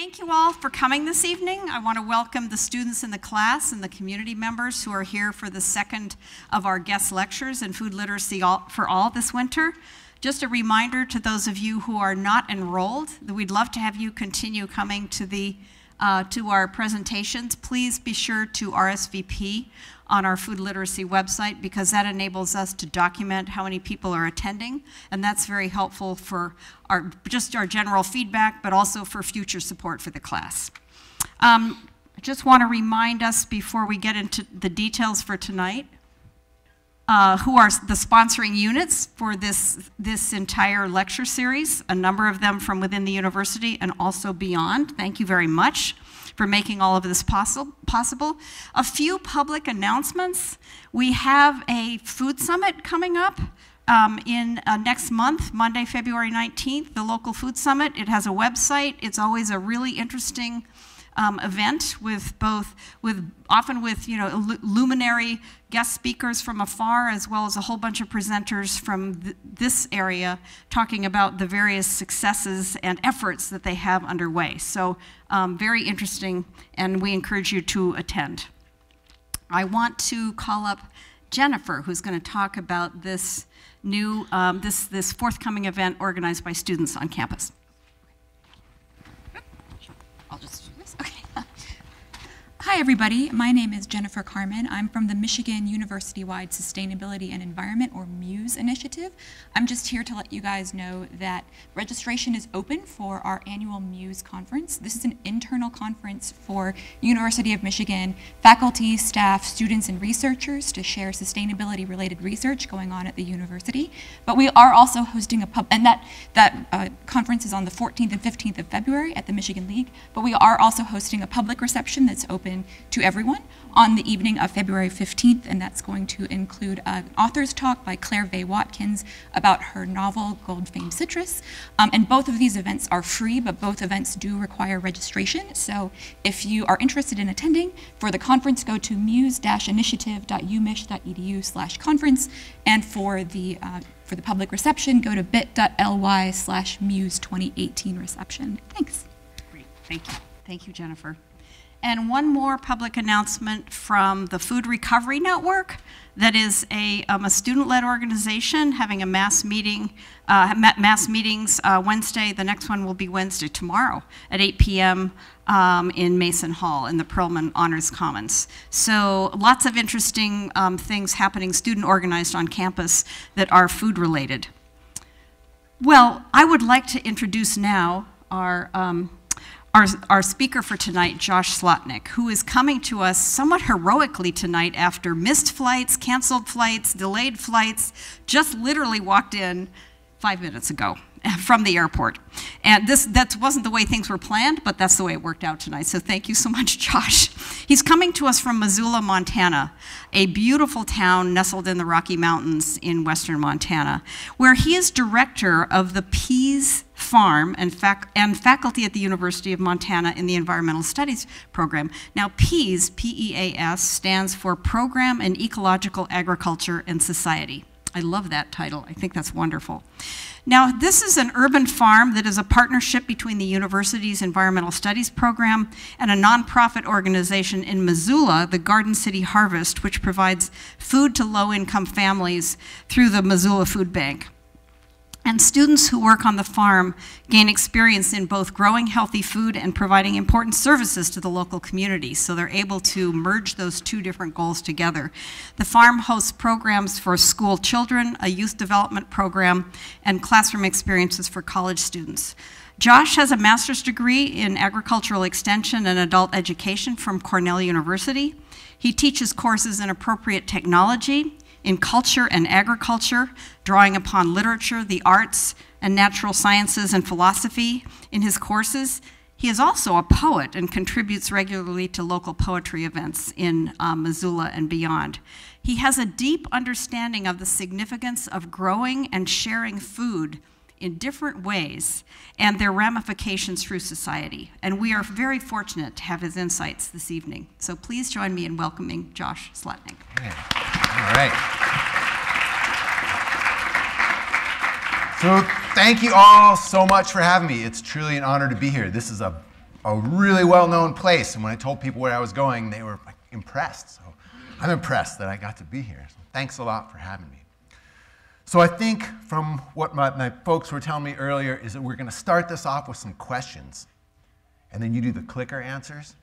Thank you all for coming this evening. I want to welcome the students in the class and the community members who are here for the second of our guest lectures in food literacy for all this winter. Just a reminder to those of you who are not enrolled that we'd love to have you continue coming to the uh, to our presentations. Please be sure to RSVP on our food literacy website because that enables us to document how many people are attending, and that's very helpful for our just our general feedback, but also for future support for the class. Um, I just want to remind us before we get into the details for tonight uh, who are the sponsoring units for this, this entire lecture series, a number of them from within the university and also beyond. Thank you very much for making all of this possi possible. A few public announcements. We have a food summit coming up. Um, in uh, next month, Monday, February 19th, the local food summit. It has a website. It's always a really interesting um, event with both, with often with you know luminary guest speakers from afar, as well as a whole bunch of presenters from th this area talking about the various successes and efforts that they have underway. So um, very interesting, and we encourage you to attend. I want to call up Jennifer, who's going to talk about this new, um, this, this forthcoming event organized by students on campus. Hi, everybody. My name is Jennifer Carmen. I'm from the Michigan University Wide Sustainability and Environment, or MUSE initiative. I'm just here to let you guys know that registration is open for our annual MUSE conference. This is an internal conference for University of Michigan faculty, staff, students, and researchers to share sustainability related research going on at the university. But we are also hosting a pub, and that, that uh, conference is on the 14th and 15th of February at the Michigan League. But we are also hosting a public reception that's open open to everyone on the evening of February 15th, and that's going to include an author's talk by Claire Vaye Watkins about her novel Gold Fame Citrus. Um, and both of these events are free, but both events do require registration. So if you are interested in attending, for the conference, go to muse-initiative.umich.edu slash conference, and for the uh, for the public reception, go to bit.ly slash muse 2018 reception. Thanks. Great, thank you. Thank you, Jennifer. And one more public announcement from the Food Recovery Network that is a, um, a student-led organization having a mass meeting, uh, mass meetings uh, Wednesday. The next one will be Wednesday tomorrow at 8 p.m. Um, in Mason Hall in the Perlman Honors Commons. So lots of interesting um, things happening student organized on campus that are food related. Well, I would like to introduce now our um, our, our speaker for tonight, Josh Slotnick, who is coming to us somewhat heroically tonight after missed flights, canceled flights, delayed flights, just literally walked in five minutes ago from the airport. And this that wasn't the way things were planned, but that's the way it worked out tonight. So thank you so much, Josh. He's coming to us from Missoula, Montana, a beautiful town nestled in the Rocky Mountains in western Montana, where he is director of the Peas Farm and, fac and faculty at the University of Montana in the Environmental Studies program. Now, PEAS, P-E-A-S, stands for Program in Ecological Agriculture and Society. I love that title. I think that's wonderful. Now, this is an urban farm that is a partnership between the university's environmental studies program and a nonprofit organization in Missoula, the Garden City Harvest, which provides food to low-income families through the Missoula Food Bank. And students who work on the farm gain experience in both growing healthy food and providing important services to the local community. So they're able to merge those two different goals together. The farm hosts programs for school children, a youth development program, and classroom experiences for college students. Josh has a master's degree in agricultural extension and adult education from Cornell University. He teaches courses in appropriate technology, in culture and agriculture, drawing upon literature, the arts, and natural sciences and philosophy in his courses. He is also a poet and contributes regularly to local poetry events in uh, Missoula and beyond. He has a deep understanding of the significance of growing and sharing food in different ways and their ramifications through society. And we are very fortunate to have his insights this evening. So please join me in welcoming Josh Slotnick. All right. So thank you all so much for having me. It's truly an honor to be here. This is a, a really well-known place. And when I told people where I was going, they were impressed. So I'm impressed that I got to be here. So thanks a lot for having me. So I think from what my, my folks were telling me earlier is that we're going to start this off with some questions. And then you do the clicker answers.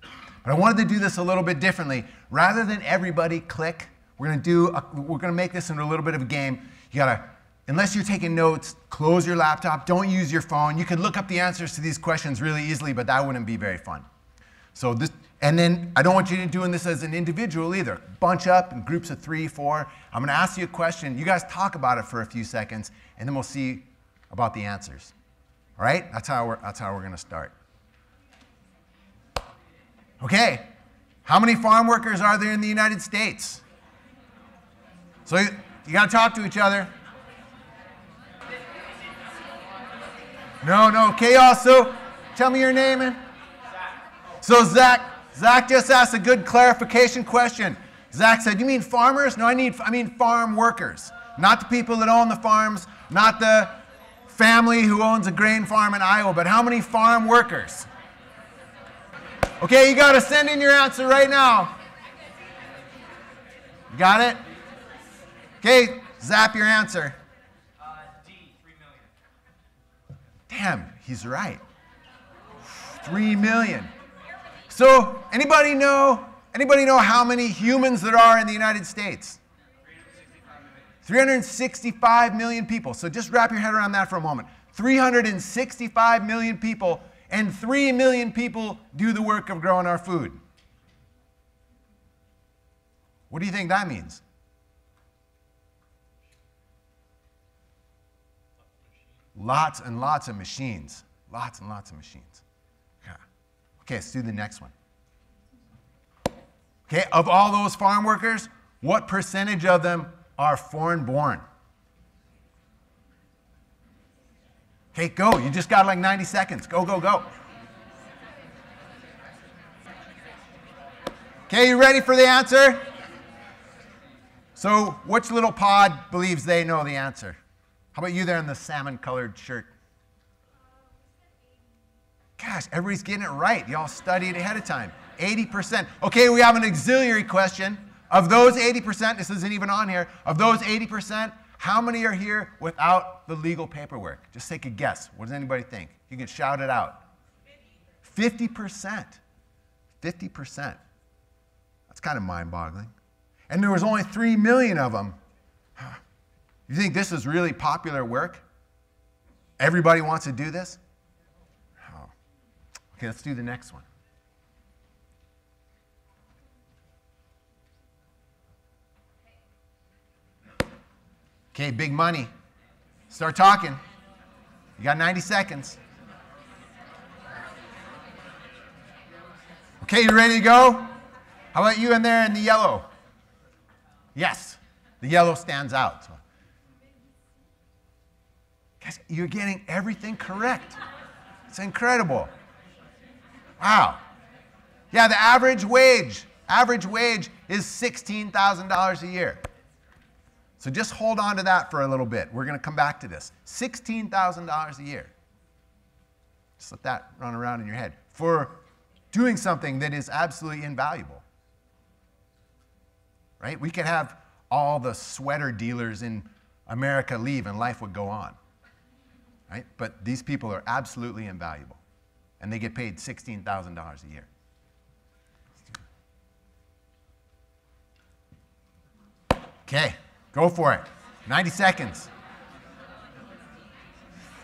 But I wanted to do this a little bit differently. Rather than everybody click, we're going to do a, we're going to make this into a little bit of a game. You got to unless you're taking notes, close your laptop, don't use your phone. You could look up the answers to these questions really easily, but that wouldn't be very fun. So this, and then I don't want you to doing this as an individual either. Bunch up in groups of three, four. I'm going to ask you a question. You guys talk about it for a few seconds, and then we'll see about the answers. All right? That's how we're, that's how we're going to start. Okay. How many farm workers are there in the United States? So you, you got to talk to each other. No, no. Chaos. So tell me your name. And... So Zach, Zach just asked a good clarification question. Zach said, "You mean farmers? No, I need. I mean farm workers, not the people that own the farms, not the family who owns a grain farm in Iowa, but how many farm workers?" Okay, you got to send in your answer right now. You got it? Okay, zap your answer. Damn, he's right. Three million. So, anybody know? Anybody know how many humans there are in the United States? 365 million people. So just wrap your head around that for a moment. 365 million people, and 3 million people do the work of growing our food. What do you think that means? Lots and lots of machines. Lots and lots of machines. Okay, let's do the next one. Okay, of all those farm workers, what percentage of them are foreign born? Okay, go. You just got like 90 seconds. Go, go, go. Okay, you ready for the answer? So, which little pod believes they know the answer? How about you there in the salmon colored shirt? Gosh, everybody's getting it right. Y'all studied ahead of time. 80%. Okay, we have an auxiliary question. Of those 80%, this isn't even on here, of those 80%, how many are here without the legal paperwork? Just take a guess. What does anybody think? You can shout it out. 50%. 50%. That's kind of mind boggling. And there was only 3 million of them you think this is really popular work? Everybody wants to do this? Okay, let's do the next one. Okay, big money. Start talking. You got 90 seconds. Okay, you ready to go? How about you in there in the yellow? Yes, the yellow stands out. Guys, you're getting everything correct. It's incredible. Wow. Yeah, the average wage, average wage is $16,000 a year. So just hold on to that for a little bit. We're going to come back to this. $16,000 a year. Just let that run around in your head for doing something that is absolutely invaluable. Right? We could have all the sweater dealers in America leave and life would go on right? But these people are absolutely invaluable, and they get paid $16,000 a year. Okay, go for it. 90 seconds.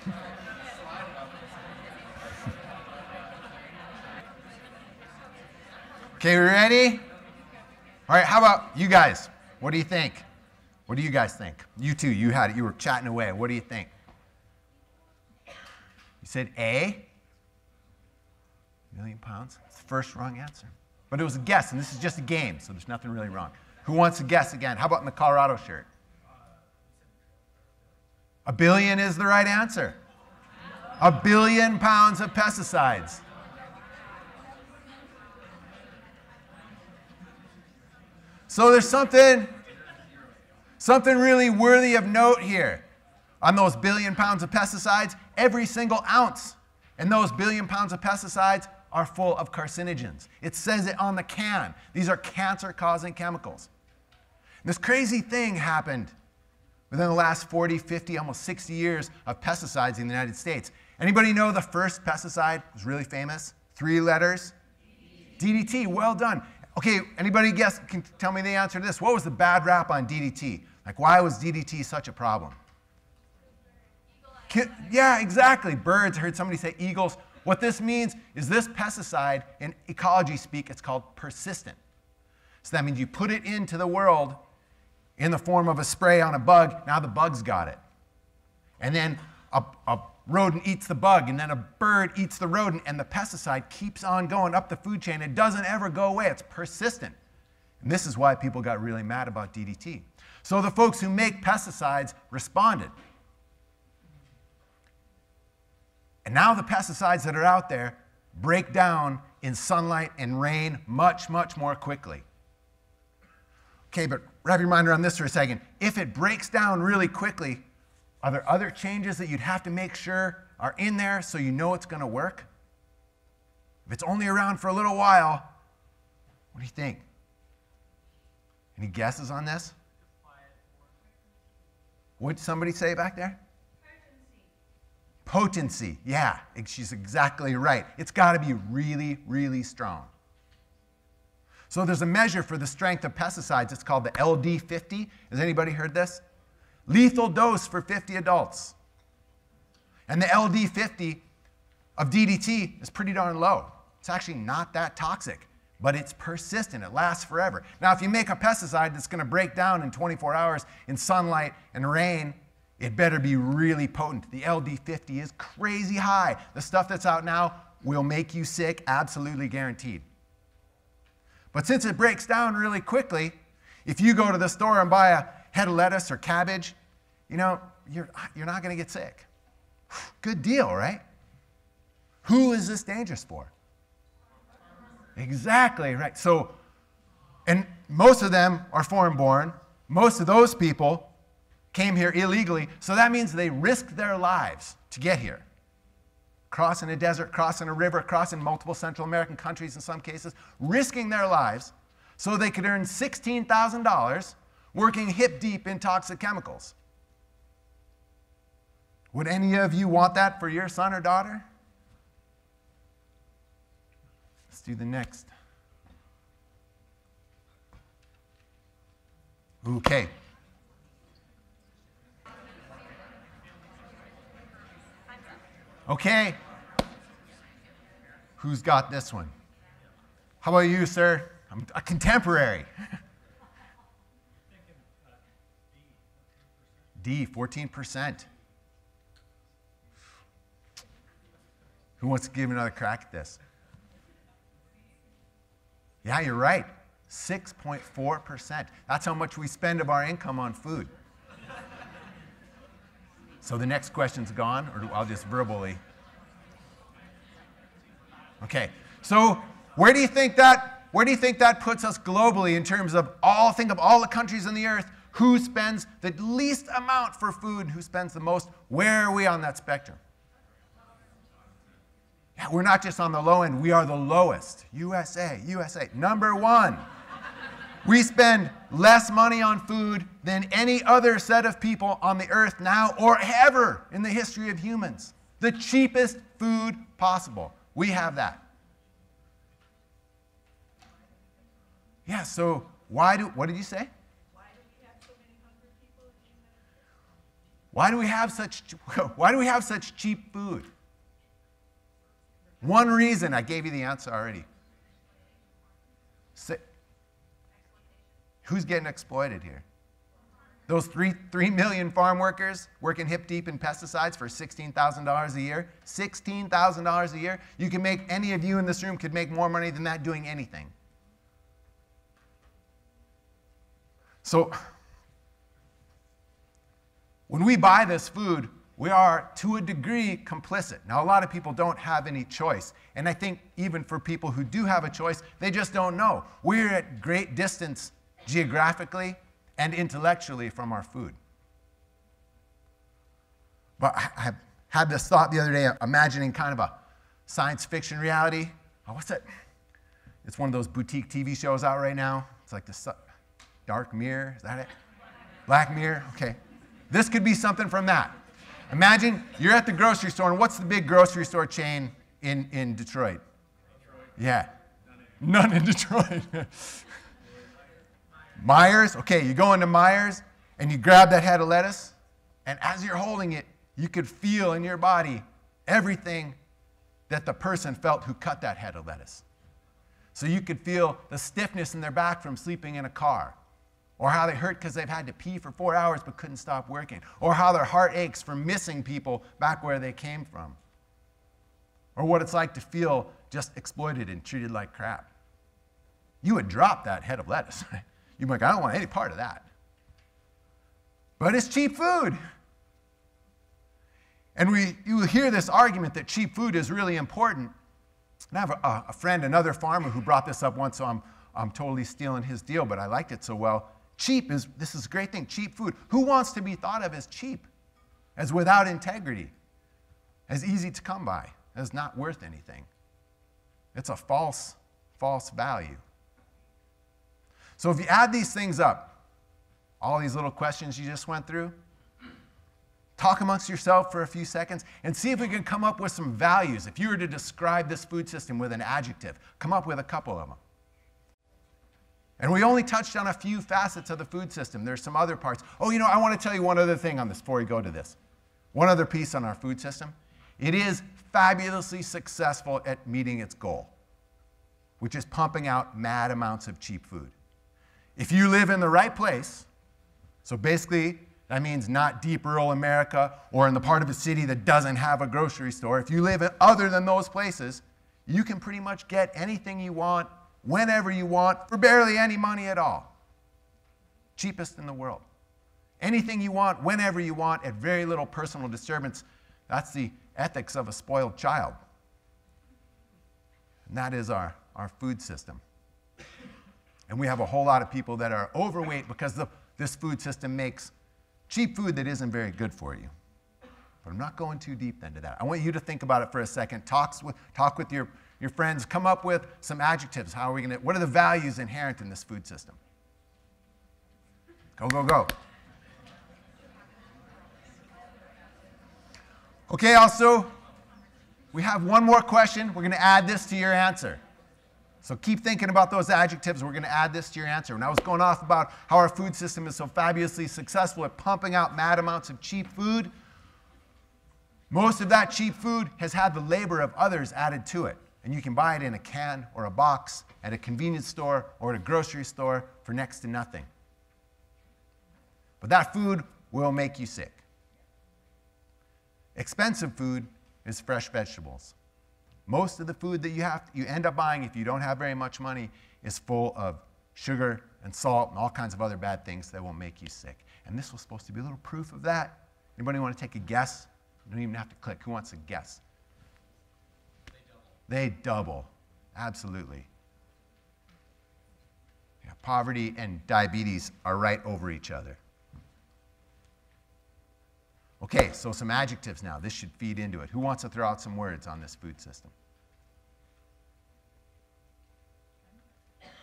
okay, ready? All right, how about you guys? What do you think? What do you guys think? You too, you had it. You were chatting away. What do you think? You said A? Million pounds? It's the first wrong answer. But it was a guess, and this is just a game, so there's nothing really wrong. Who wants to guess again? How about in the Colorado shirt? A billion is the right answer. A billion pounds of pesticides. So there's something, something really worthy of note here. On those billion pounds of pesticides, every single ounce in those billion pounds of pesticides are full of carcinogens. It says it on the can. These are cancer causing chemicals. And this crazy thing happened within the last 40, 50, almost 60 years of pesticides in the United States. Anybody know the first pesticide was really famous? Three letters? DDT. Well done. Okay, anybody guess can tell me the answer to this? What was the bad rap on DDT? Like why was DDT such a problem? Yeah, exactly. Birds. I heard somebody say eagles. What this means is this pesticide, in ecology speak, it's called persistent. So that means you put it into the world in the form of a spray on a bug, now the bug's got it. And then a, a rodent eats the bug, and then a bird eats the rodent, and the pesticide keeps on going up the food chain. It doesn't ever go away, it's persistent. And this is why people got really mad about DDT. So the folks who make pesticides responded. And now the pesticides that are out there break down in sunlight and rain much, much more quickly. Okay, but wrap your mind around this for a second. If it breaks down really quickly, are there other changes that you'd have to make sure are in there so you know it's going to work? If it's only around for a little while, what do you think? Any guesses on this? What did somebody say back there? Potency, yeah, she's exactly right. It's got to be really, really strong. So there's a measure for the strength of pesticides. It's called the LD50. Has anybody heard this? Lethal dose for 50 adults. And the LD50 of DDT is pretty darn low. It's actually not that toxic, but it's persistent. It lasts forever. Now, if you make a pesticide that's going to break down in 24 hours in sunlight and rain, it better be really potent. The LD50 is crazy high. The stuff that's out now will make you sick, absolutely guaranteed. But since it breaks down really quickly, if you go to the store and buy a head of lettuce or cabbage, you know, you're, you're not going to get sick. Good deal, right? Who is this dangerous for? Exactly, right. So, and most of them are foreign born. Most of those people came here illegally, so that means they risked their lives to get here. Crossing a desert, crossing a river, crossing multiple Central American countries in some cases, risking their lives so they could earn $16,000 working hip deep in toxic chemicals. Would any of you want that for your son or daughter? Let's do the next. Okay. Okay. Who's got this one? How about you, sir? I'm a contemporary. D, 14%. Who wants to give another crack at this? Yeah, you're right. 6.4%. That's how much we spend of our income on food. So the next question's gone, or I'll just verbally. Okay. So where do you think that where do you think that puts us globally in terms of all think of all the countries on the earth who spends the least amount for food, who spends the most? Where are we on that spectrum? Yeah, we're not just on the low end, we are the lowest. USA, USA, number 1. We spend less money on food than any other set of people on the earth now or ever in the history of humans. The cheapest food possible. We have that. Yeah, so why do, what did you say? Why do we have so many hungry people in humanity? Why do we have such, why do we have such cheap food? One reason, I gave you the answer already. Who's getting exploited here? Those three, three million farm workers working hip deep in pesticides for $16,000 a year. $16,000 a year. You can make, any of you in this room could make more money than that doing anything. So, when we buy this food, we are to a degree complicit. Now, a lot of people don't have any choice. And I think even for people who do have a choice, they just don't know. We're at great distance geographically and intellectually from our food. But I had this thought the other day, imagining kind of a science fiction reality. oh, what's that? It's one of those boutique TV shows out right now. It's like the su- Dark Mirror. Is that it? Black Mirror? Okay. This could be something from that. Imagine you're at the grocery store, and what's the big grocery store chain in, in Detroit? Yeah. None in Detroit. Meijer's, okay, you go into Meijer's and you grab that head of lettuce, and as you're holding it, you could feel in your body everything that the person felt who cut that head of lettuce. So you could feel the stiffness in their back from sleeping in a car, or how they hurt because they've had to pee for four hours but couldn't stop working, or how their heart aches from missing people back where they came from, or what it's like to feel just exploited and treated like crap. You would drop that head of lettuce. Right? You'd be like, I don't want any part of that. But it's cheap food. And we, you hear this argument that cheap food is really important. And I have a, a friend, another farmer, who brought this up once, so I'm, I'm totally stealing his deal, but I liked it so well. Cheap is, this is a great thing, cheap food. Who wants to be thought of as cheap? As without integrity? As easy to come by? As not worth anything? It's a false, false value. So if you add these things up, all these little questions you just went through, talk amongst yourself for a few seconds and see if we can come up with some values. If you were to describe this food system with an adjective, come up with a couple of them. And we only touched on a few facets of the food system. There's some other parts. Oh, you know, I want to tell you one other thing on this before we go to this. One other piece on our food system. It is fabulously successful at meeting its goal, which is pumping out mad amounts of cheap food. If you live in the right place, so basically that means not deep rural America or in the part of a city that doesn't have a grocery store. If you live in other than those places, you can pretty much get anything you want, whenever you want, for barely any money at all. Cheapest in the world. Anything you want, whenever you want, at very little personal disturbance. That's the ethics of a spoiled child. And that is our, our food system. And we have a whole lot of people that are overweight because the, this food system makes cheap food that isn't very good for you. But I'm not going too deep into that. I want you to think about it for a second. Talks with, talk with your, your friends. Come up with some adjectives. How are we going to, what are the values inherent in this food system? Go, go, go. Okay, also, we have one more question. We're going to add this to your answer. So keep thinking about those adjectives. We're going to add this to your answer. When I was going off about how our food system is so fabulously successful at pumping out mad amounts of cheap food, most of that cheap food has had the labor of others added to it. And you can buy it in a can or a box at a convenience store or at a grocery store for next to nothing. But that food will make you sick. Expensive food is fresh vegetables. Most of the food that you, have, you end up buying if you don't have very much money is full of sugar and salt and all kinds of other bad things that will make you sick. And this was supposed to be a little proof of that. Anybody want to take a guess? You don't even have to click. Who wants to guess? They double. They double. Absolutely. Yeah, poverty and diabetes are right over each other. Okay, so some adjectives now. This should feed into it. Who wants to throw out some words on this food system?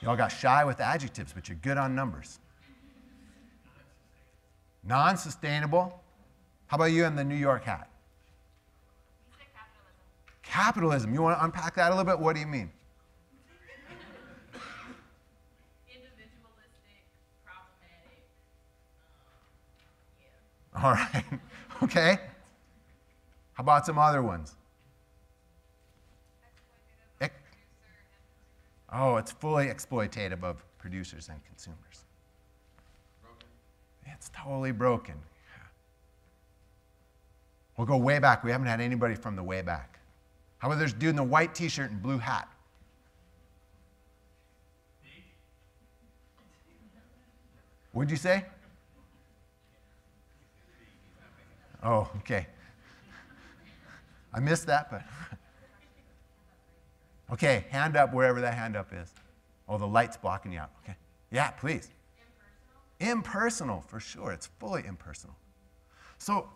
Y'all got shy with adjectives, but you're good on numbers. Non sustainable. How about you in the New York hat? Capitalism. capitalism. You want to unpack that a little bit? What do you mean? Individualistic, problematic. Um, yeah. All right. Okay. How about some other ones? oh, it's fully exploitative of producers and consumers. Broken. It's totally broken. We'll go way back. We haven't had anybody from the way back. How about there's a dude in the white t shirt and blue hat? What'd you say? Oh, okay. I missed that, but. okay, hand up wherever that hand up is. Oh, the light's blocking you out. Okay. Yeah, please. Impersonal? Impersonal, for sure. It's fully impersonal. So,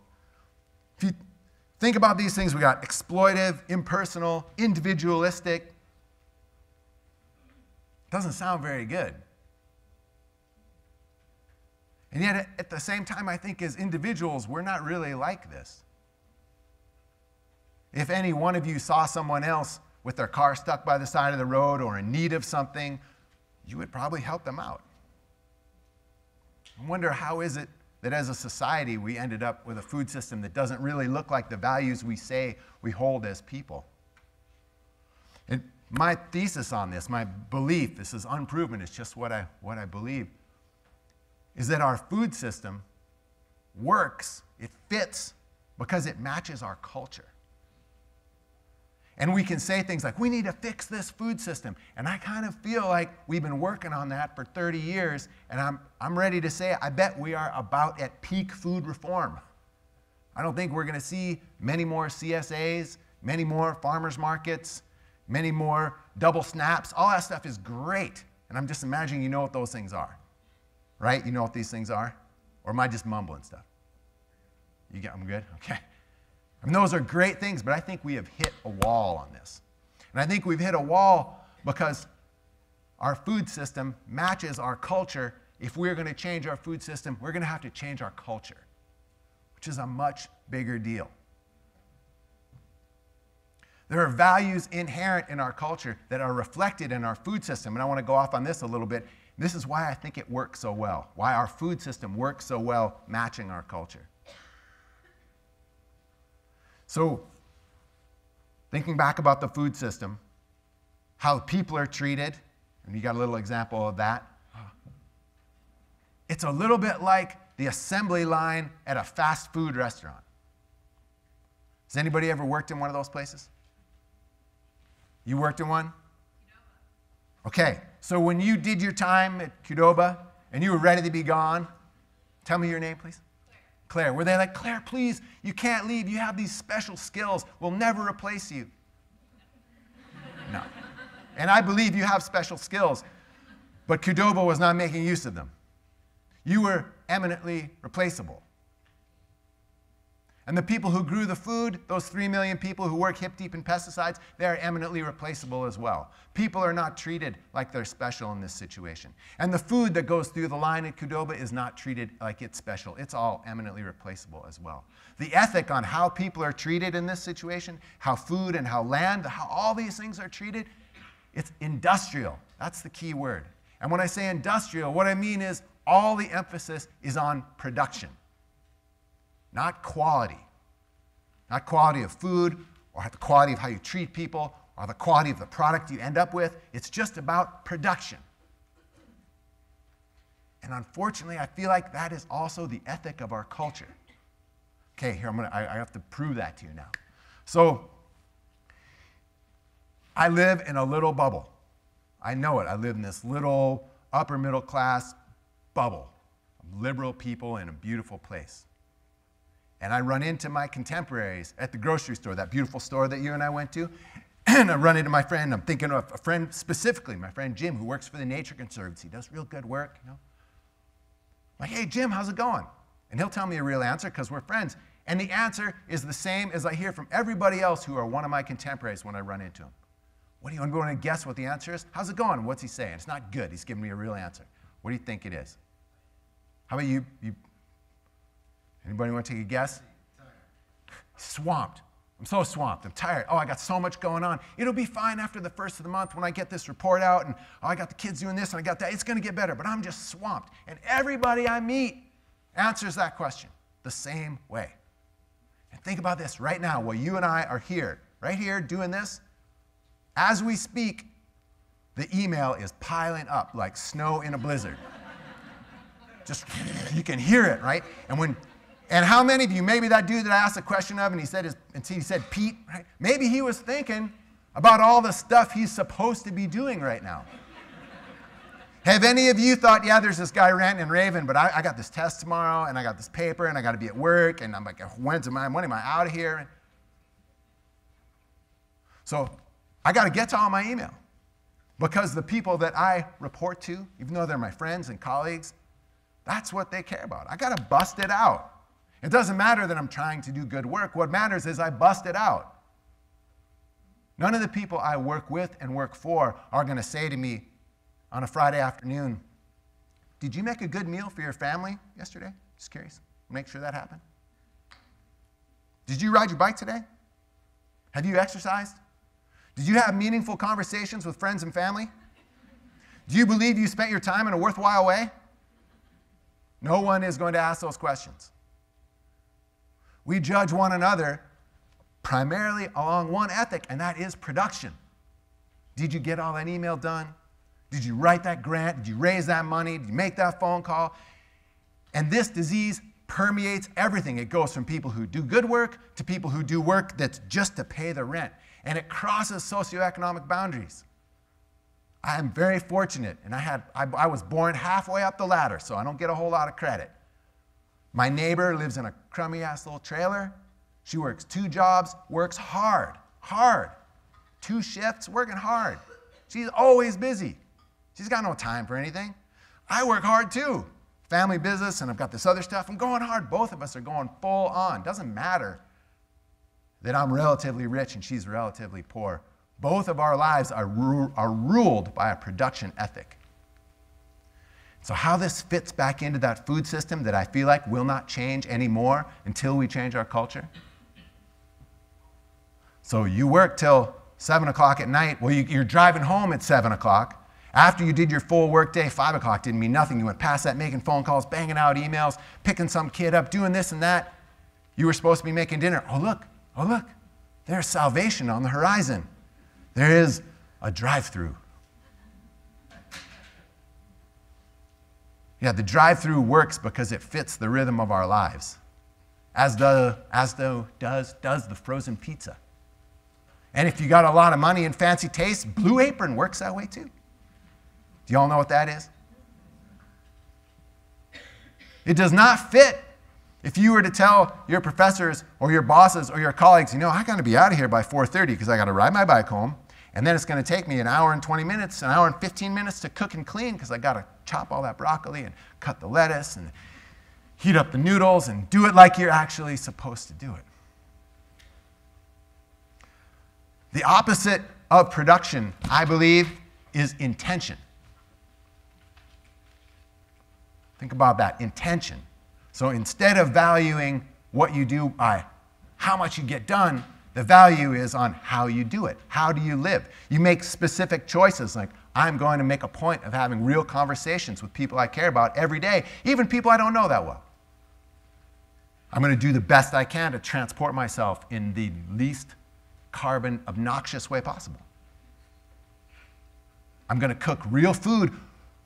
if you think about these things, we got exploitive, impersonal, individualistic. Doesn't sound very good. And yet, at the same time, I think as individuals, we're not really like this. If any one of you saw someone else with their car stuck by the side of the road or in need of something, you would probably help them out. I wonder how is it that as a society we ended up with a food system that doesn't really look like the values we say we hold as people. And my thesis on this, my belief, this is unproven, it's just what I, what I believe, is that our food system works, it fits, because it matches our culture. And we can say things like, we need to fix this food system. And I kind of feel like we've been working on that for 30 years, and I'm, I'm ready to say, I bet we are about at peak food reform. I don't think we're going to see many more CSAs, many more farmers markets, many more double snaps. All that stuff is great. And I'm just imagining you know what those things are, right? You know what these things are? Or am I just mumbling stuff? You get, I'm good? Okay. I mean, those are great things, but I think we have hit a wall on this. And I think we've hit a wall because our food system matches our culture. If we're going to change our food system, we're going to have to change our culture, which is a much bigger deal. There are values inherent in our culture that are reflected in our food system. And I want to go off on this a little bit. This is why I think it works so well, why our food system works so well matching our culture. So, thinking back about the food system, how people are treated, and you got a little example of that. It's a little bit like the assembly line at a fast food restaurant. Has anybody ever worked in one of those places? You worked in one? Okay, so when you did your time at Qdoba and you were ready to be gone, tell me your name, please. Claire. Were they like, Claire, please, you can't leave. You have these special skills. We'll never replace you. No. And I believe you have special skills, but Qdoba was not making use of them. You were eminently replaceable. And the people who grew the food, those three million people who work hip deep in pesticides, they're eminently replaceable as well. People are not treated like they're special in this situation. And the food that goes through the line at Qdoba is not treated like it's special. It's all eminently replaceable as well. The ethic on how people are treated in this situation, how food and how land, how all these things are treated, it's industrial. That's the key word. And when I say industrial, what I mean is all the emphasis is on production not quality. Not quality of food or the quality of how you treat people or the quality of the product you end up with. It's just about production. And unfortunately, I feel like that is also the ethic of our culture. Okay, here I'm gonna, I, I have to prove that to you now. So, I live in a little bubble. I know it. I live in this little upper middle class bubble of liberal people in a beautiful place and I run into my contemporaries at the grocery store, that beautiful store that you and I went to, and I run into my friend. I'm thinking of a friend specifically, my friend Jim, who works for the Nature Conservancy, does real good work, you know. Like, hey, Jim, how's it going? And he'll tell me a real answer because we're friends. And the answer is the same as I hear from everybody else who are one of my contemporaries when I run into him. What do you want to guess what the answer is? How's it going? What's he saying? It's not good. He's giving me a real answer. What do you think it is? How about you? You Anybody want to take a guess? Swamped. I'm so swamped. I'm tired. Oh, I got so much going on. It'll be fine after the first of the month when I get this report out and oh, I got the kids doing this and I got that. It's going to get better, but I'm just swamped. And everybody I meet answers that question the same way. And think about this right now while you and I are here, right here doing this. As we speak, the email is piling up like snow in a blizzard. Just, you can hear it, right? And when and how many of you, maybe that dude that I asked a question of and he said, his, and he said Pete, right? Maybe he was thinking about all the stuff he's supposed to be doing right now. Have any of you thought, yeah, there's this guy ranting and raving, but I, I, got this test tomorrow and I got this paper and I got to be at work and I'm like, when's am I, when am I out of here? So I got to get to all my email because the people that I report to, even though they're my friends and colleagues, that's what they care about. I got to bust it out. It doesn't matter that I'm trying to do good work. What matters is I bust it out. None of the people I work with and work for are going to say to me, on a Friday afternoon, did you make a good meal for your family yesterday? Just curious. Make sure that happened. Did you ride your bike today? Have you exercised? Did you have meaningful conversations with friends and family? Do you believe you spent your time in a worthwhile way? No one is going to ask those questions. We judge one another primarily along one ethic, and that is production. Did you get all that email done? Did you write that grant? Did you raise that money? Did you make that phone call? And this disease permeates everything. It goes from people who do good work to people who do work that's just to pay the rent. And it crosses socioeconomic boundaries. I am very fortunate, and I, had, I, I was born halfway up the ladder, so I don't get a whole lot of credit. My neighbor lives in a crummy ass little trailer. She works two jobs, works hard, hard. Two shifts, working hard. She's always busy. She's got no time for anything. I work hard too. Family business, and I've got this other stuff. I'm going hard. Both of us are going full on. Doesn't matter that I'm relatively rich and she's relatively poor. Both of our lives are, ru- are ruled by a production ethic. So, how this fits back into that food system that I feel like will not change anymore until we change our culture. So, you work till 7 o'clock at night. Well, you, you're driving home at 7 o'clock. After you did your full work day, 5 o'clock didn't mean nothing. You went past that making phone calls, banging out emails, picking some kid up, doing this and that. You were supposed to be making dinner. Oh, look, oh, look, there's salvation on the horizon. There is a drive through. Yeah, the drive through works because it fits the rhythm of our lives, as, the, as though does, does the frozen pizza. And if you got a lot of money and fancy taste, Blue Apron works that way too. Do y'all know what that is? It does not fit if you were to tell your professors or your bosses or your colleagues, you know, I got to be out of here by 4:30 because I got to ride my bike home, and then it's going to take me an hour and 20 minutes, an hour and 15 minutes to cook and clean because I got to chop all that broccoli and cut the lettuce and heat up the noodles and do it like you're actually supposed to do it. The opposite of production, I believe, is intention. Think about that intention. So instead of valuing what you do by how much you get done, the value is on how you do it. How do you live? You make specific choices like, I'm going to make a point of having real conversations with people I care about every day, even people I don't know that well. I'm going to do the best I can to transport myself in the least carbon obnoxious way possible. I'm going to cook real food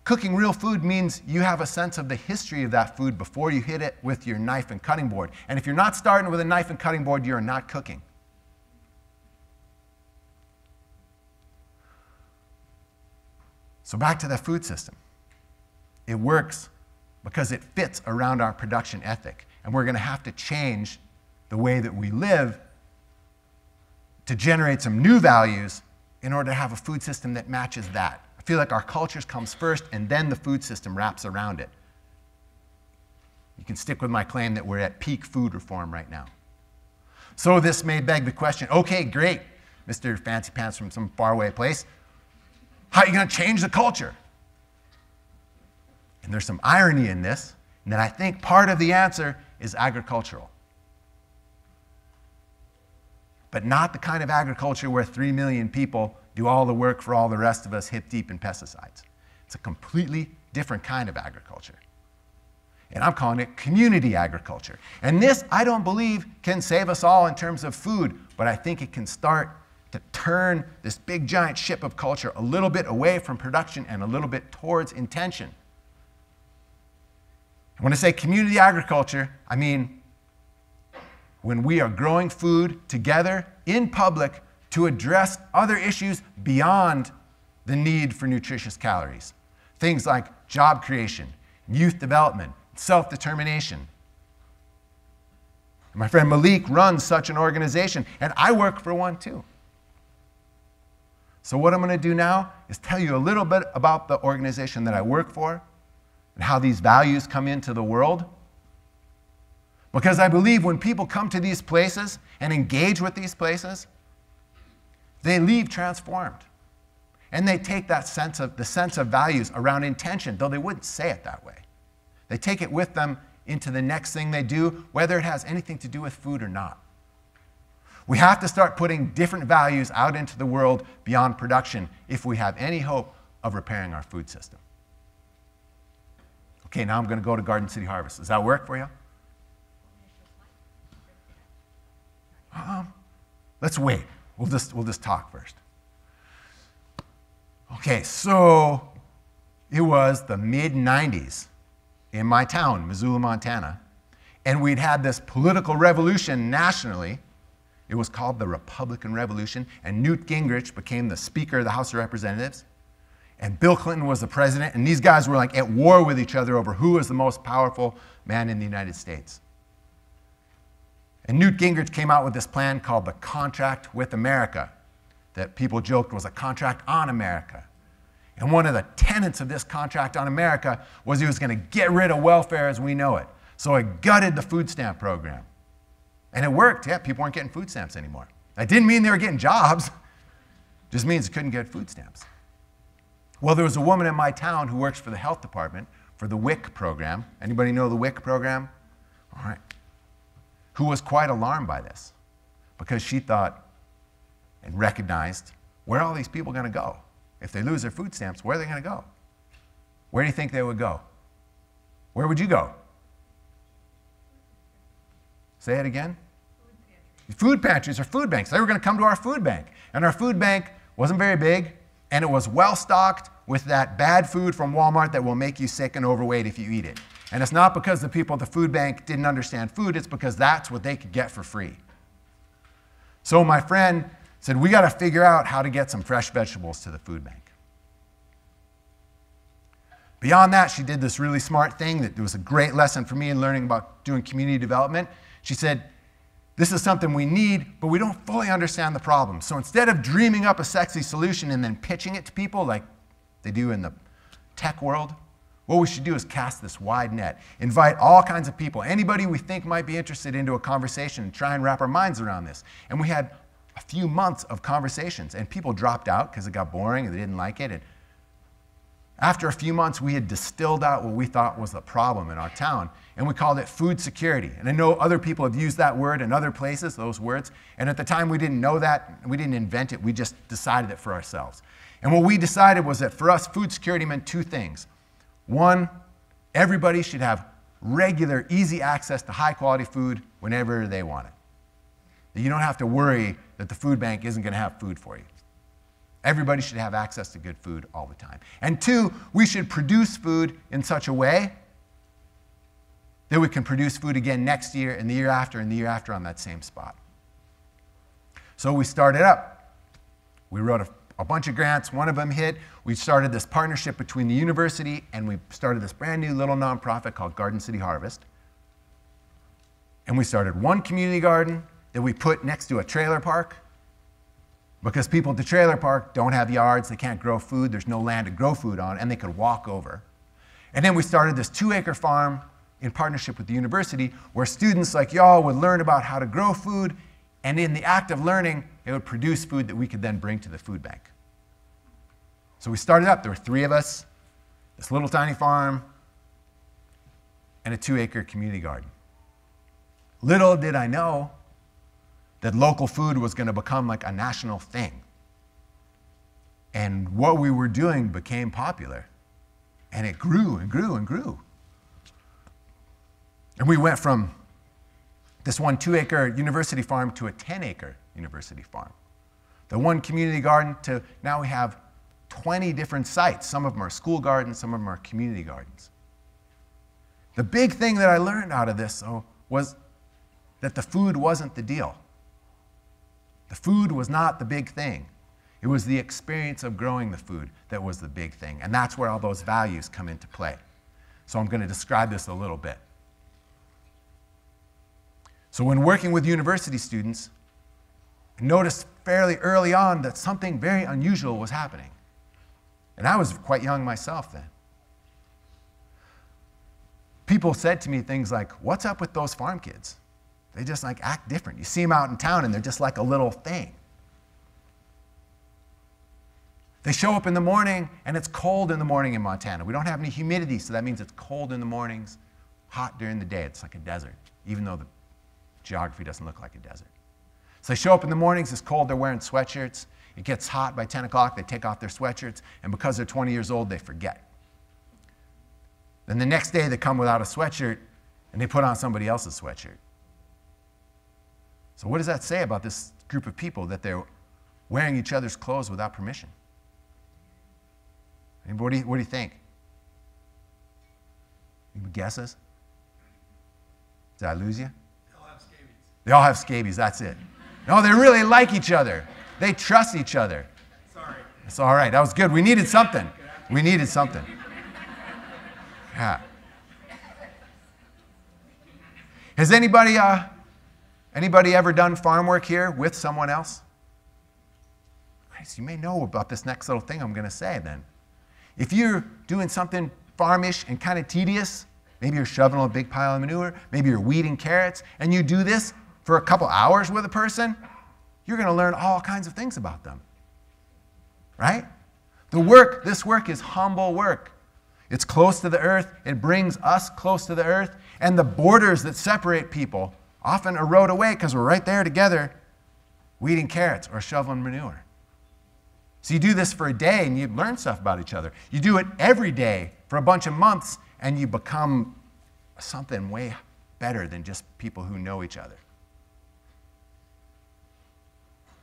Cooking real food means you have a sense of the history of that food before you hit it with your knife and cutting board. And if you're not starting with a knife and cutting board, you're not cooking. So, back to the food system. It works because it fits around our production ethic. And we're going to have to change the way that we live to generate some new values in order to have a food system that matches that I feel like our cultures comes first and then the food system wraps around it. You can stick with my claim that we're at peak food reform right now. So this may beg the question okay, great, Mr. Fancy Pants from some faraway place. How are you going to change the culture? And there's some irony in this, and that I think part of the answer is agricultural. But not the kind of agriculture where 3 million people do all the work for all the rest of us hip deep in pesticides. It's a completely different kind of agriculture. And I'm calling it community agriculture. And this, I don't believe, can save us all in terms of food, but I think it can start to turn this big giant ship of culture a little bit away from production and a little bit towards intention. And when I say community agriculture, I mean when we are growing food together in public to address other issues beyond the need for nutritious calories. Things like job creation, youth development, self determination. My friend Malik runs such an organization, and I work for one too. So, what I'm going to do now is tell you a little bit about the organization that I work for and how these values come into the world. Because I believe when people come to these places and engage with these places, they leave transformed. And they take that sense of the sense of values around intention, though they wouldn't say it that way. They take it with them into the next thing they do, whether it has anything to do with food or not. We have to start putting different values out into the world beyond production if we have any hope of repairing our food system. Okay, now I'm going to go to Garden City Harvest. Does that work for you? Um, let's wait. We'll just, we'll just talk first. Okay, so it was the mid 90s in my town, Missoula, Montana, and we'd had this political revolution nationally. It was called the Republican Revolution, and Newt Gingrich became the Speaker of the House of Representatives, and Bill Clinton was the president, and these guys were like at war with each other over who was the most powerful man in the United States. And Newt Gingrich came out with this plan called the Contract with America, that people joked was a contract on America. And one of the tenets of this contract on America was he was going to get rid of welfare as we know it. So he gutted the food stamp program. And it worked. Yeah, people weren't getting food stamps anymore. That didn't mean they were getting jobs. Just means they couldn't get food stamps. Well, there was a woman in my town who works for the health department for the WIC program. Anybody know the WIC program? All right. Who was quite alarmed by this because she thought and recognized where are all these people going to go? If they lose their food stamps, where are they going to go? Where do you think they would go? Where would you go? Say it again. Food pantries or food banks. They were going to come to our food bank. And our food bank wasn't very big, and it was well stocked with that bad food from Walmart that will make you sick and overweight if you eat it. And it's not because the people at the food bank didn't understand food, it's because that's what they could get for free. So my friend said, We got to figure out how to get some fresh vegetables to the food bank. Beyond that, she did this really smart thing that was a great lesson for me in learning about doing community development. She said, This is something we need, but we don't fully understand the problem. So instead of dreaming up a sexy solution and then pitching it to people like they do in the tech world, what we should do is cast this wide net, invite all kinds of people, anybody we think might be interested into a conversation, and try and wrap our minds around this. And we had a few months of conversations, and people dropped out because it got boring and they didn't like it. And after a few months, we had distilled out what we thought was the problem in our town, and we called it food security. And I know other people have used that word in other places, those words, and at the time we didn't know that, we didn't invent it, we just decided it for ourselves. And what we decided was that for us, food security meant two things. One, everybody should have regular, easy access to high quality food whenever they want it. That you don't have to worry that the food bank isn't going to have food for you. Everybody should have access to good food all the time. And two, we should produce food in such a way that we can produce food again next year and the year after and the year after on that same spot. So we started up. We wrote a, a bunch of grants. One of them hit. We started this partnership between the university and we started this brand new little nonprofit called Garden City Harvest. And we started one community garden that we put next to a trailer park because people at the trailer park don't have yards, they can't grow food, there's no land to grow food on, and they could walk over. And then we started this two acre farm in partnership with the university where students like y'all would learn about how to grow food, and in the act of learning, it would produce food that we could then bring to the food bank. So we started up, there were three of us, this little tiny farm, and a two acre community garden. Little did I know that local food was going to become like a national thing. And what we were doing became popular. And it grew and grew and grew. And we went from this one two acre university farm to a 10 acre university farm. The one community garden to now we have 20 different sites. Some of them are school gardens, some of them are community gardens. The big thing that I learned out of this, though, was that the food wasn't the deal. The food was not the big thing. It was the experience of growing the food that was the big thing. And that's where all those values come into play. So I'm going to describe this a little bit. So, when working with university students, I noticed fairly early on that something very unusual was happening. And I was quite young myself then. People said to me things like, What's up with those farm kids? They just like act different. You see them out in town and they're just like a little thing. They show up in the morning and it's cold in the morning in Montana. We don't have any humidity, so that means it's cold in the mornings, hot during the day. It's like a desert, even though the geography doesn't look like a desert. So they show up in the mornings, it's cold, they're wearing sweatshirts. It gets hot by 10 o'clock, they take off their sweatshirts, and because they're 20 years old, they forget. Then the next day, they come without a sweatshirt and they put on somebody else's sweatshirt. So, what does that say about this group of people that they're wearing each other's clothes without permission? What do you, what do you think? Any guesses? Did I lose you? They all have scabies. They all have scabies, that's it. No, they really like each other. They trust each other. Sorry. It's all right. That was good. We needed something. We needed something. Yeah. Has anybody, uh, anybody ever done farm work here with someone else? Christ, you may know about this next little thing I'm going to say then. If you're doing something farmish and kind of tedious, maybe you're shoveling a big pile of manure, maybe you're weeding carrots, and you do this for a couple hours with a person, you're going to learn all kinds of things about them. Right? The work, this work is humble work. It's close to the earth, it brings us close to the earth, and the borders that separate people often erode away because we're right there together weeding carrots or shoveling manure. So you do this for a day and you learn stuff about each other. You do it every day for a bunch of months and you become something way better than just people who know each other.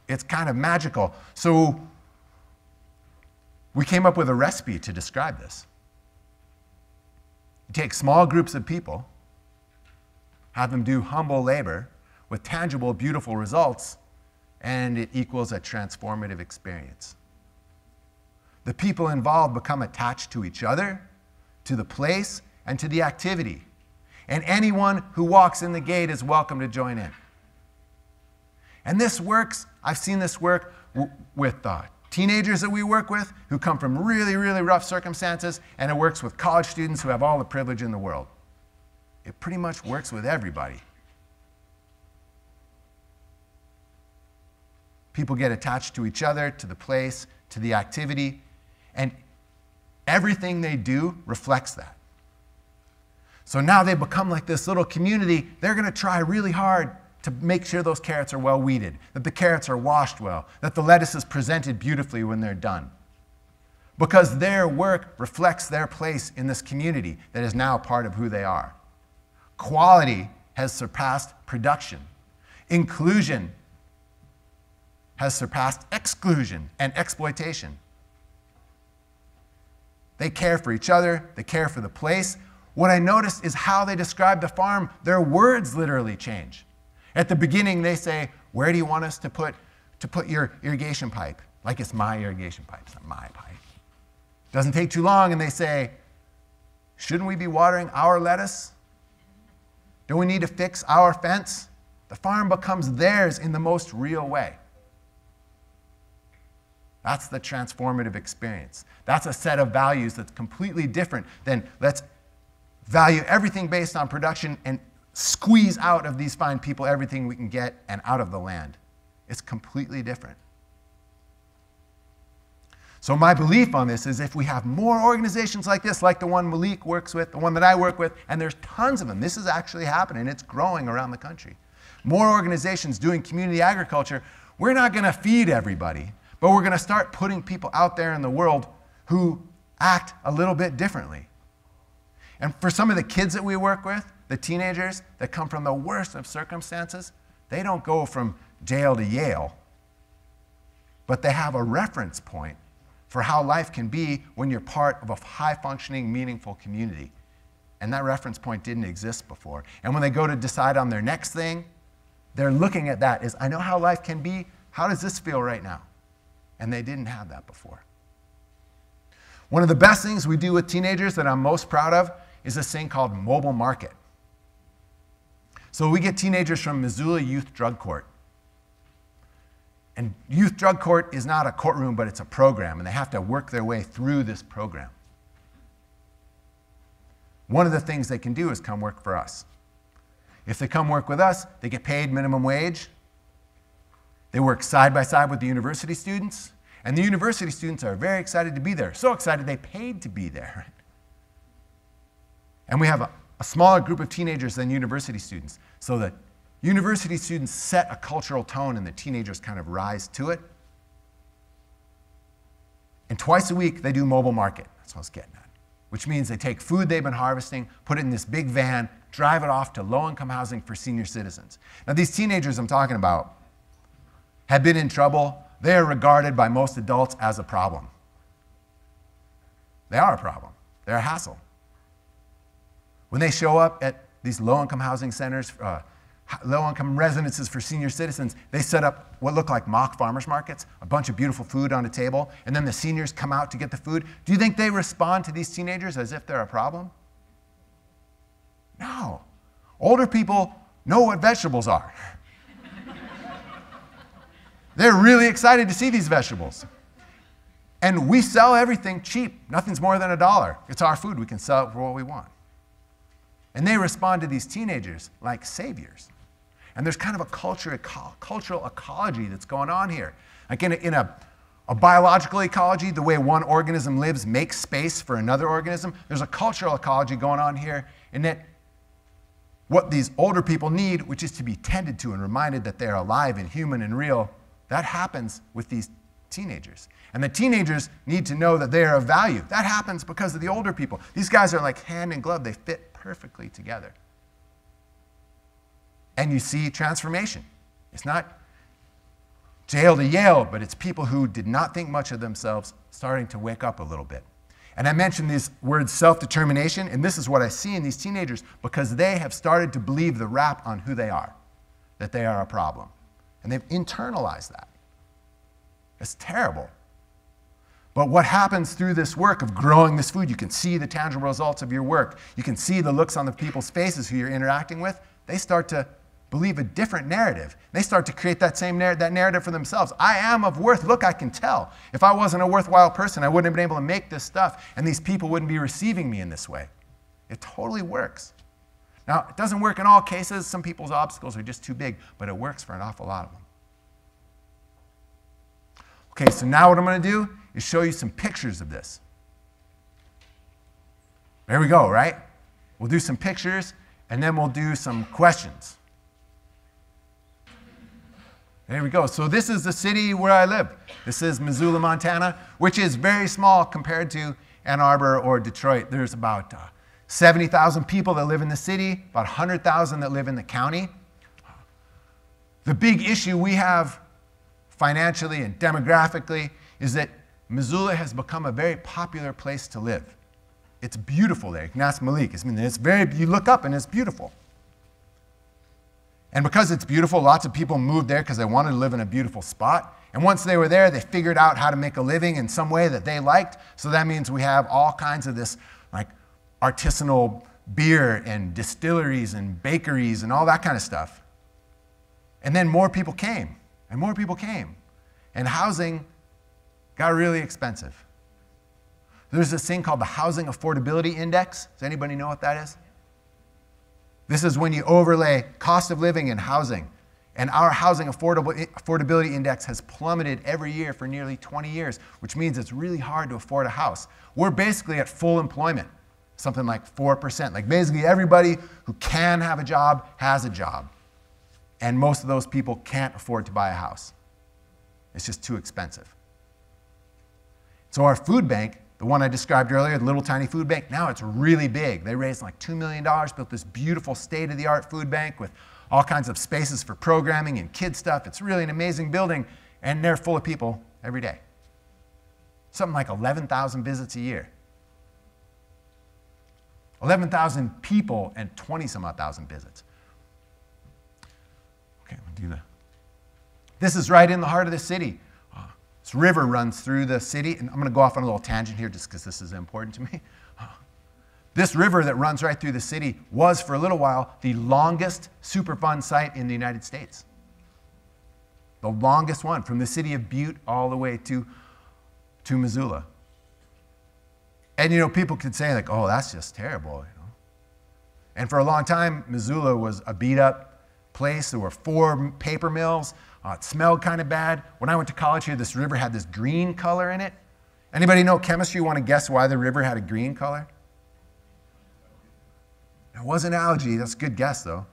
It's kind of magical. So we came up with a recipe to describe this. You take small groups of people, have them do humble labor with tangible, beautiful results, and it equals a transformative experience. The people involved become attached to each other, to the place, and to the activity. And anyone who walks in the gate is welcome to join in. And this works, I've seen this work with teenagers that we work with who come from really, really rough circumstances, and it works with college students who have all the privilege in the world. It pretty much works with everybody. People get attached to each other, to the place, to the activity, and everything they do reflects that. So now they become like this little community. They're going to try really hard to make sure those carrots are well weeded, that the carrots are washed well, that the lettuce is presented beautifully when they're done. Because their work reflects their place in this community that is now part of who they are. Quality has surpassed production. Inclusion has surpassed exclusion and exploitation. They care for each other, they care for the place. What I noticed is how they describe the farm, their words literally change. At the beginning, they say, Where do you want us to put, to put your irrigation pipe? Like it's my irrigation pipe, it's not my pipe. Doesn't take too long, and they say, Shouldn't we be watering our lettuce? Don't we need to fix our fence? The farm becomes theirs in the most real way. That's the transformative experience. That's a set of values that's completely different than let's value everything based on production and squeeze out of these fine people everything we can get and out of the land. It's completely different. So, my belief on this is if we have more organizations like this, like the one Malik works with, the one that I work with, and there's tons of them, this is actually happening, it's growing around the country. More organizations doing community agriculture, we're not going to feed everybody, but we're going to start putting people out there in the world who act a little bit differently. And for some of the kids that we work with, the teenagers that come from the worst of circumstances, they don't go from jail to Yale, but they have a reference point for how life can be when you're part of a high functioning, meaningful community. And that reference point didn't exist before. And when they go to decide on their next thing, they're looking at that as I know how life can be. How does this feel right now? And they didn't have that before. One of the best things we do with teenagers that I'm most proud of is this thing called Mobile Market. So we get teenagers from Missoula Youth Drug Court. And Youth Drug Court is not a courtroom, but it's a program, and they have to work their way through this program. One of the things they can do is come work for us. If they come work with us, they get paid minimum wage. They work side by side with the university students, And the university students are very excited to be there. So excited they paid to be there. And we have a, a smaller group of teenagers than university students. So the university students set a cultural tone and the teenagers kind of rise to it. And twice a week, they do mobile market. That's what I was getting at. Which means they take food they've been harvesting, put it in this big van, drive it off to low income housing for senior citizens. Now, these teenagers I'm talking about have been in trouble. They are regarded by most adults as a problem. They are a problem, they're a hassle. When they show up at these low income housing centers, uh, low income residences for senior citizens, they set up what look like mock farmers markets, a bunch of beautiful food on a table, and then the seniors come out to get the food. Do you think they respond to these teenagers as if they're a problem? No. Older people know what vegetables are. they're really excited to see these vegetables. And we sell everything cheap. Nothing's more than a dollar. It's our food. We can sell it for what we want. And they respond to these teenagers like saviors. And there's kind of a culture, cultural ecology that's going on here. Like in a, in a, a biological ecology, the way one organism lives makes space for another organism. There's a cultural ecology going on here in that what these older people need, which is to be tended to and reminded that they're alive and human and real, that happens with these teenagers. And the teenagers need to know that they are of value. That happens because of the older people. These guys are like hand in glove, they fit perfectly together. And you see transformation. It's not jail to Yale, but it's people who did not think much of themselves starting to wake up a little bit. And I mentioned these words self determination, and this is what I see in these teenagers because they have started to believe the rap on who they are, that they are a problem. And they've internalized that. It's terrible. But what happens through this work of growing this food, you can see the tangible results of your work. You can see the looks on the people's faces who you're interacting with. They start to believe a different narrative. They start to create that same narr- that narrative for themselves. I am of worth. Look, I can tell. If I wasn't a worthwhile person, I wouldn't have been able to make this stuff, and these people wouldn't be receiving me in this way. It totally works. Now, it doesn't work in all cases. Some people's obstacles are just too big, but it works for an awful lot of them. Okay, so now what I'm going to do is show you some pictures of this. There we go, right? We'll do some pictures and then we'll do some questions. There we go. So this is the city where I live. This is Missoula, Montana, which is very small compared to Ann Arbor or Detroit. There's about uh, 70,000 people that live in the city, about 100,000 that live in the county. The big issue we have financially and demographically is that Missoula has become a very popular place to live. It's beautiful there. Ask Malik. I mean, it's very, you look up and it's beautiful. And because it's beautiful, lots of people moved there because they wanted to live in a beautiful spot. And once they were there, they figured out how to make a living in some way that they liked. So that means we have all kinds of this like artisanal beer and distilleries and bakeries and all that kind of stuff. And then more people came, and more people came. And housing got really expensive. There's this thing called the Housing Affordability Index. Does anybody know what that is? This is when you overlay cost of living and housing. And our housing affordability index has plummeted every year for nearly 20 years, which means it's really hard to afford a house. We're basically at full employment, something like 4%. Like basically everybody who can have a job has a job. And most of those people can't afford to buy a house. It's just too expensive. So our food bank, the one I described earlier, the little tiny food bank, now it's really big. They raised like $2 million, built this beautiful state of the art food bank with all kinds of spaces for programming and kid stuff. It's really an amazing building, and they're full of people every day. Something like 11,000 visits a year. 11,000 people and 20 some odd thousand visits. Okay, we'll do that. This is right in the heart of the city. This river runs through the city, and I'm going to go off on a little tangent here just because this is important to me. This river that runs right through the city was, for a little while, the longest Superfund site in the United States. The longest one, from the city of Butte all the way to, to Missoula. And you know, people could say, like, oh, that's just terrible, you know. And for a long time, Missoula was a beat up, place. There were four paper mills. Uh, it smelled kind of bad. When I went to college here, this river had this green color in it. Anybody know chemistry? Want to guess why the river had a green color? It wasn't algae. That's a good guess, though.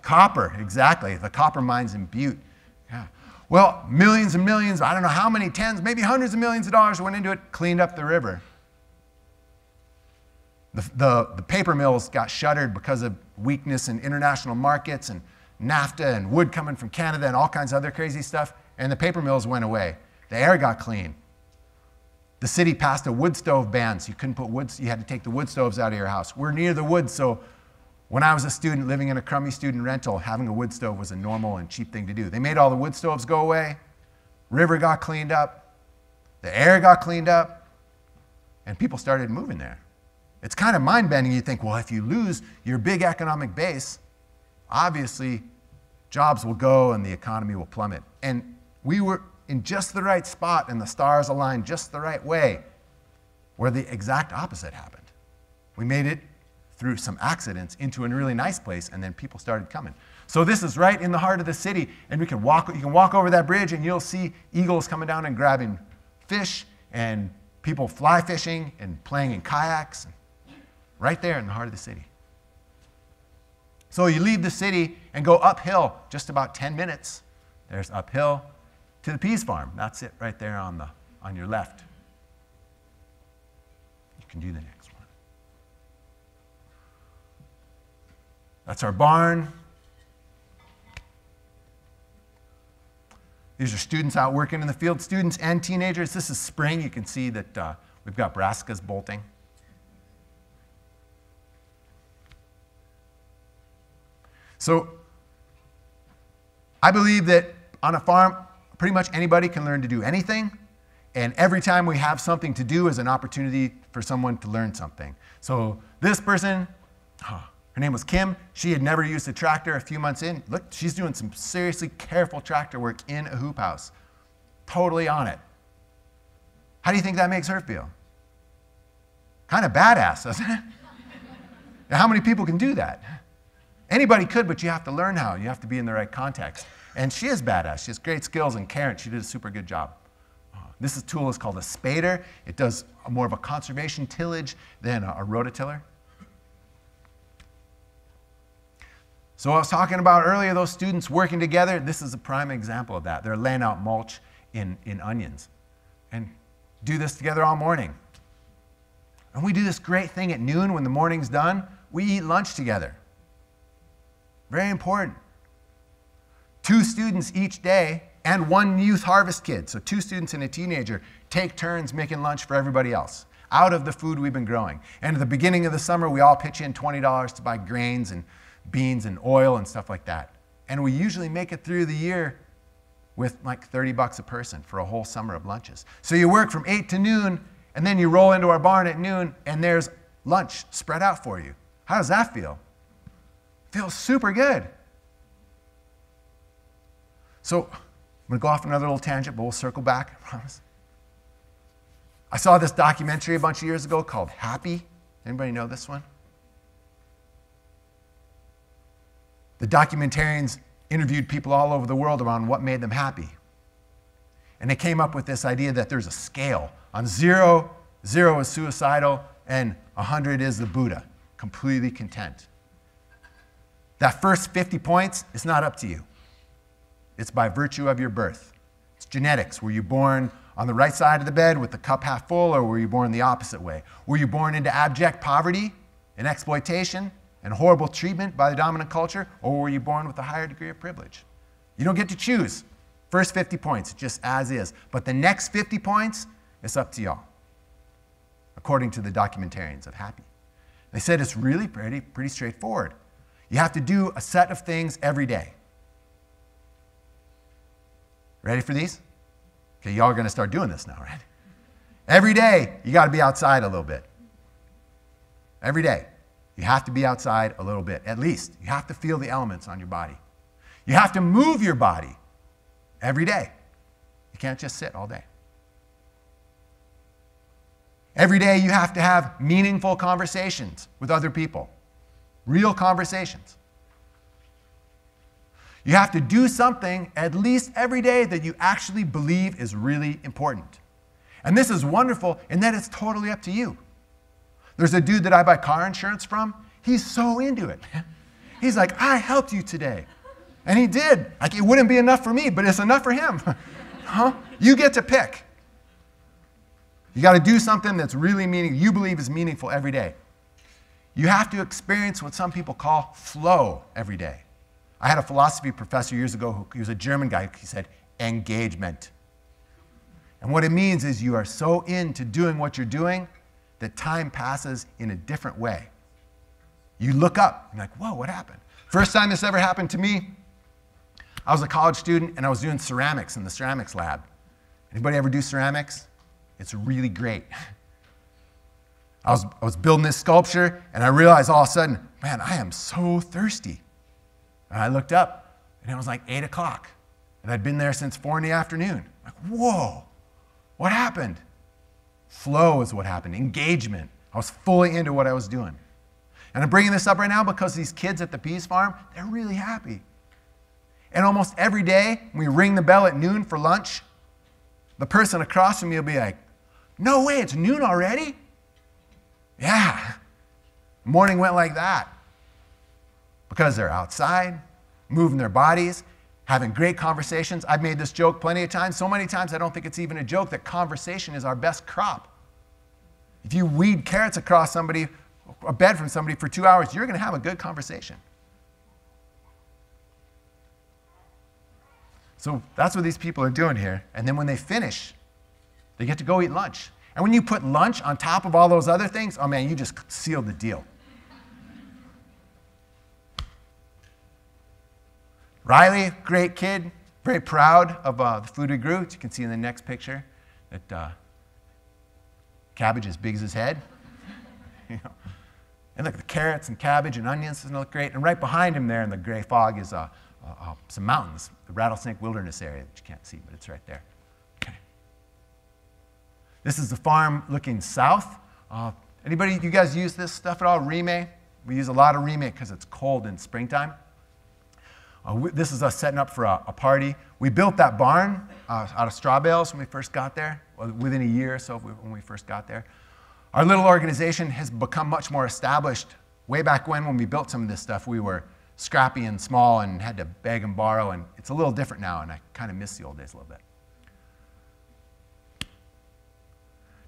Copper, exactly. The copper mines in Butte. Yeah. Well, millions and millions, I don't know how many tens, maybe hundreds of millions of dollars went into it, cleaned up the river. The, the, the paper mills got shuttered because of weakness in international markets and NAFTA and wood coming from Canada and all kinds of other crazy stuff, and the paper mills went away. The air got clean. The city passed a wood stove ban, so you couldn't put wood, you had to take the wood stoves out of your house. We're near the woods, so when I was a student living in a crummy student rental, having a wood stove was a normal and cheap thing to do. They made all the wood stoves go away, river got cleaned up, the air got cleaned up, and people started moving there. It's kind of mind bending. You think, well, if you lose your big economic base, obviously jobs will go and the economy will plummet. And we were in just the right spot and the stars aligned just the right way where the exact opposite happened. We made it through some accidents into a really nice place and then people started coming. So this is right in the heart of the city and we can walk you can walk over that bridge and you'll see eagles coming down and grabbing fish and people fly fishing and playing in kayaks right there in the heart of the city. So you leave the city and go uphill just about 10 minutes. There's uphill to the peas farm. That's it right there on, the, on your left. You can do the next one. That's our barn. These are students out working in the field, students and teenagers. This is spring. You can see that uh, we've got brassicas bolting. So I believe that on a farm, pretty much anybody can learn to do anything. And every time we have something to do is an opportunity for someone to learn something. So this person, oh, her name was Kim. She had never used a tractor a few months in. Look, she's doing some seriously careful tractor work in a hoop house. Totally on it. How do you think that makes her feel? Kind of badass, doesn't it? now, how many people can do that? Anybody could, but you have to learn how. You have to be in the right context. And she is badass. She has great skills, and Karen, she did a super good job. Uh, this tool is called a spader. It does more of a conservation tillage than a, a rototiller. So I was talking about earlier, those students working together. This is a prime example of that. They're laying out mulch in, in onions. And do this together all morning. And we do this great thing at noon when the morning's done. We eat lunch together. Very important. Two students each day and one youth harvest kid, so two students and a teenager, take turns making lunch for everybody else out of the food we've been growing. And at the beginning of the summer, we all pitch in $20 to buy grains and beans and oil and stuff like that. And we usually make it through the year with like 30 bucks a person for a whole summer of lunches. So you work from 8 to noon, and then you roll into our barn at noon, and there's lunch spread out for you. How does that feel? Feels super good. So I'm going to go off another little tangent, but we'll circle back, I promise. I saw this documentary a bunch of years ago called Happy. Anybody know this one? The documentarians interviewed people all over the world around what made them happy. And they came up with this idea that there's a scale. On zero, zero is suicidal, and 100 is the Buddha, completely content. That first 50 points is not up to you. It's by virtue of your birth. It's genetics. Were you born on the right side of the bed with the cup half full, or were you born the opposite way? Were you born into abject poverty and exploitation and horrible treatment by the dominant culture, or were you born with a higher degree of privilege? You don't get to choose. First 50 points, just as is. But the next 50 points, it's up to y'all, according to the documentarians of Happy. They said it's really pretty, pretty straightforward. You have to do a set of things every day. Ready for these? Okay, y'all are going to start doing this now, right? Every day, you got to be outside a little bit. Every day, you have to be outside a little bit, at least. You have to feel the elements on your body. You have to move your body every day. You can't just sit all day. Every day, you have to have meaningful conversations with other people real conversations. You have to do something at least every day that you actually believe is really important. And this is wonderful in that it's totally up to you. There's a dude that I buy car insurance from. He's so into it. He's like, I helped you today. And he did. Like, it wouldn't be enough for me, but it's enough for him. huh? You get to pick. You got to do something that's really meaning you believe is meaningful every day. You have to experience what some people call flow every day. I had a philosophy professor years ago who he was a German guy. He said, engagement. And what it means is you are so into doing what you're doing that time passes in a different way. You look up, you're like, whoa, what happened? First time this ever happened to me, I was a college student and I was doing ceramics in the ceramics lab. Anybody ever do ceramics? It's really great. I was, I was building this sculpture and I realized all of a sudden, man, I am so thirsty. And I looked up and it was like 8 o'clock. And I'd been there since 4 in the afternoon. Like, whoa, what happened? Flow is what happened, engagement. I was fully into what I was doing. And I'm bringing this up right now because these kids at the Peas Farm, they're really happy. And almost every day, we ring the bell at noon for lunch, the person across from me will be like, No way, it's noon already? Yeah. Morning went like that. Because they're outside, moving their bodies, having great conversations. I've made this joke plenty of times, so many times I don't think it's even a joke that conversation is our best crop. If you weed carrots across somebody, a bed from somebody for two hours, you're going to have a good conversation. So that's what these people are doing here. And then when they finish, they get to go eat lunch. And when you put lunch on top of all those other things, oh man, you just sealed the deal. Riley, great kid, very proud of uh, the food we grew. As you can see in the next picture, that uh, cabbage as big as his head. you know. And look, at the carrots and cabbage and onions doesn't look great. And right behind him there in the gray fog is uh, uh, uh, some mountains, the Rattlesnake Wilderness area that you can't see, but it's right there. This is the farm looking south. Uh, anybody, you guys use this stuff at all? Reemay? We use a lot of Reemay because it's cold in springtime. Uh, we, this is us setting up for a, a party. We built that barn uh, out of straw bales when we first got there, within a year or so when we first got there. Our little organization has become much more established. Way back when, when we built some of this stuff, we were scrappy and small and had to beg and borrow, and it's a little different now, and I kind of miss the old days a little bit.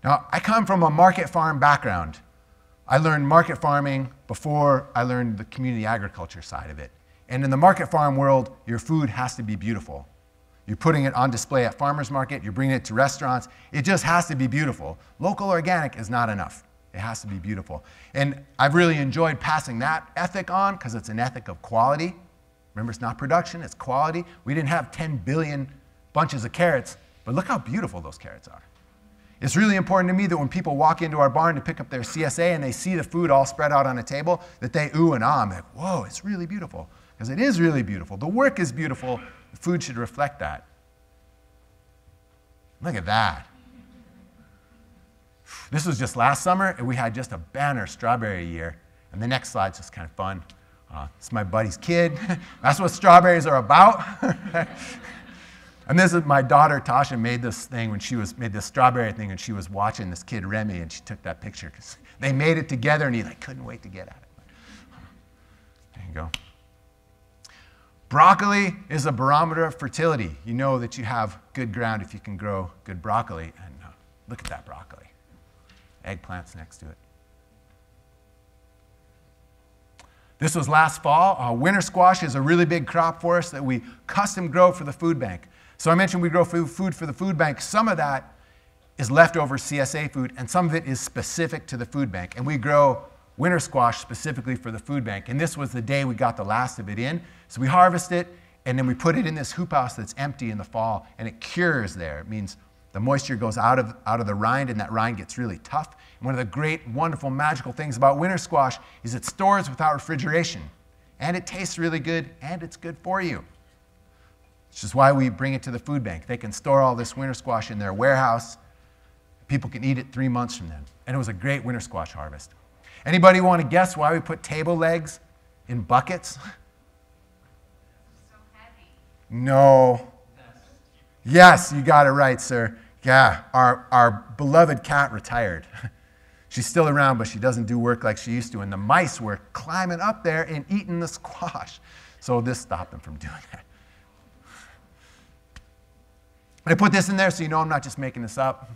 Now, I come from a market farm background. I learned market farming before I learned the community agriculture side of it. And in the market farm world, your food has to be beautiful. You're putting it on display at farmers market, you're bringing it to restaurants. It just has to be beautiful. Local organic is not enough. It has to be beautiful. And I've really enjoyed passing that ethic on because it's an ethic of quality. Remember, it's not production, it's quality. We didn't have 10 billion bunches of carrots, but look how beautiful those carrots are. It's really important to me that when people walk into our barn to pick up their CSA and they see the food all spread out on a table, that they ooh and ah, I'm like, whoa, it's really beautiful because it is really beautiful. The work is beautiful. The food should reflect that. Look at that. This was just last summer, and we had just a banner strawberry year. And the next slide's just kind of fun. Uh, it's my buddy's kid. That's what strawberries are about. and this is my daughter Tasha made this thing when she was made this strawberry thing, and she was watching this kid Remy, and she took that picture because they made it together, and he like couldn't wait to get at it. There you go. Broccoli is a barometer of fertility. You know that you have good ground if you can grow good broccoli. And uh, look at that broccoli. Eggplants next to it. This was last fall. Uh, winter squash is a really big crop for us that we custom grow for the food bank. So I mentioned we grow food for the food bank. Some of that is leftover CSA food, and some of it is specific to the food bank. And we grow winter squash specifically for the food bank. And this was the day we got the last of it in. So we harvest it, and then we put it in this hoop house that's empty in the fall, and it cures there. It means the moisture goes out of, out of the rind, and that rind gets really tough. And one of the great, wonderful, magical things about winter squash is it stores without refrigeration. And it tastes really good, and it's good for you. Which is why we bring it to the food bank. They can store all this winter squash in their warehouse. People can eat it three months from then. And it was a great winter squash harvest. Anybody want to guess why we put table legs in buckets? No. Yes, you got it right, sir. Yeah, our, our beloved cat retired. She's still around, but she doesn't do work like she used to. And the mice were climbing up there and eating the squash. So this stopped them from doing that. I put this in there so you know I'm not just making this up.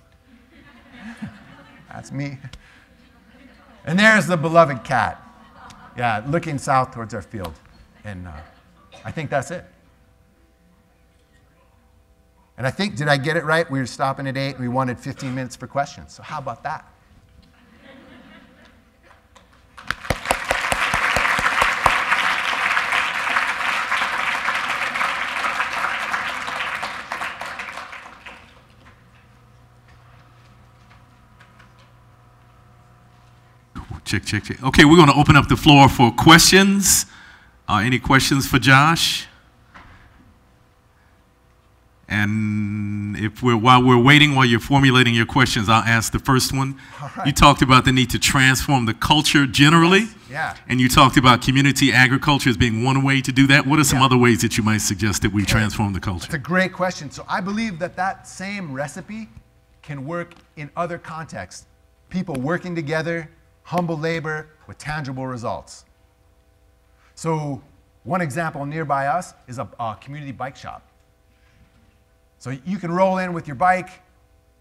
That's me. And there's the beloved cat. Yeah, looking south towards our field. And uh, I think that's it. And I think, did I get it right? We were stopping at 8 and we wanted 15 minutes for questions. So, how about that? Check, check, check. Okay, we're going to open up the floor for questions. Uh, any questions for Josh? And if we're, while we're waiting, while you're formulating your questions, I'll ask the first one. right. You talked about the need to transform the culture generally. Yeah. And you talked about community agriculture as being one way to do that. What are some Yeah. other ways that you might suggest that we transform the culture? It's a great question. So I believe that that same recipe can work in other contexts. People working together, humble labor with tangible results. So one example nearby us is a, a community bike shop. So you can roll in with your bike,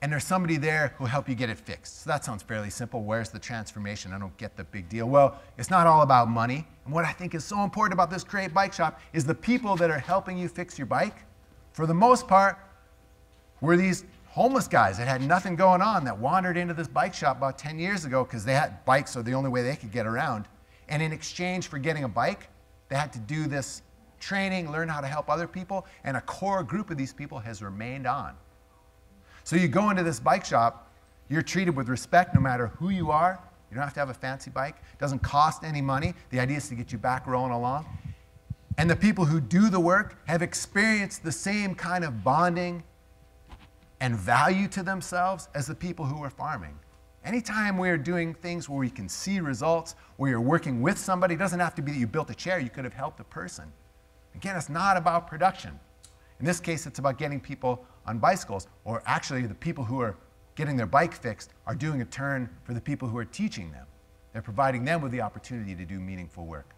and there's somebody there who'll help you get it fixed. So that sounds fairly simple. Where's the transformation? I don't get the big deal. Well, it's not all about money. And what I think is so important about this great bike shop is the people that are helping you fix your bike, for the most part, were these homeless guys that had nothing going on that wandered into this bike shop about 10 years ago because they had bikes are the only way they could get around. And in exchange for getting a bike, they had to do this training, learn how to help other people, and a core group of these people has remained on. So you go into this bike shop, you're treated with respect no matter who you are. You don't have to have a fancy bike. It doesn't cost any money. The idea is to get you back rolling along. And the people who do the work have experienced the same kind of bonding and value to themselves as the people who are farming. Anytime we're doing things where we can see results, where you're working with somebody, it doesn't have to be that you built a chair, you could have helped a person. Again, it's not about production. In this case, it's about getting people on bicycles, or actually, the people who are getting their bike fixed are doing a turn for the people who are teaching them. They're providing them with the opportunity to do meaningful work.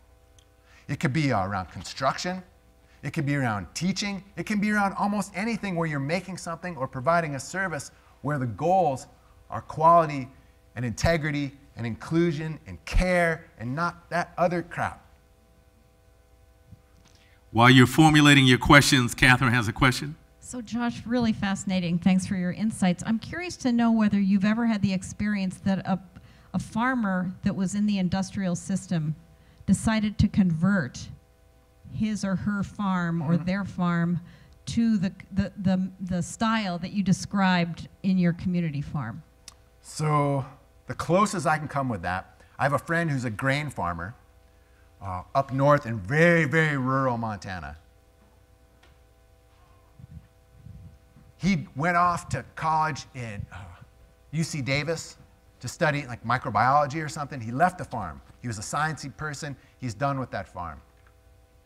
It could be around construction, it could be around teaching, it can be around almost anything where you're making something or providing a service where the goals are quality and integrity and inclusion and care and not that other crap. While you're formulating your questions, Catherine has a question. So, Josh, really fascinating. Thanks for your insights. I'm curious to know whether you've ever had the experience that a, a farmer that was in the industrial system decided to convert his or her farm or their farm to the, the, the, the style that you described in your community farm. So, the closest I can come with that, I have a friend who's a grain farmer uh, up north in very, very rural Montana. He went off to college in uh, UC Davis to study like microbiology or something. He left the farm. He was a sciencey person. He's done with that farm.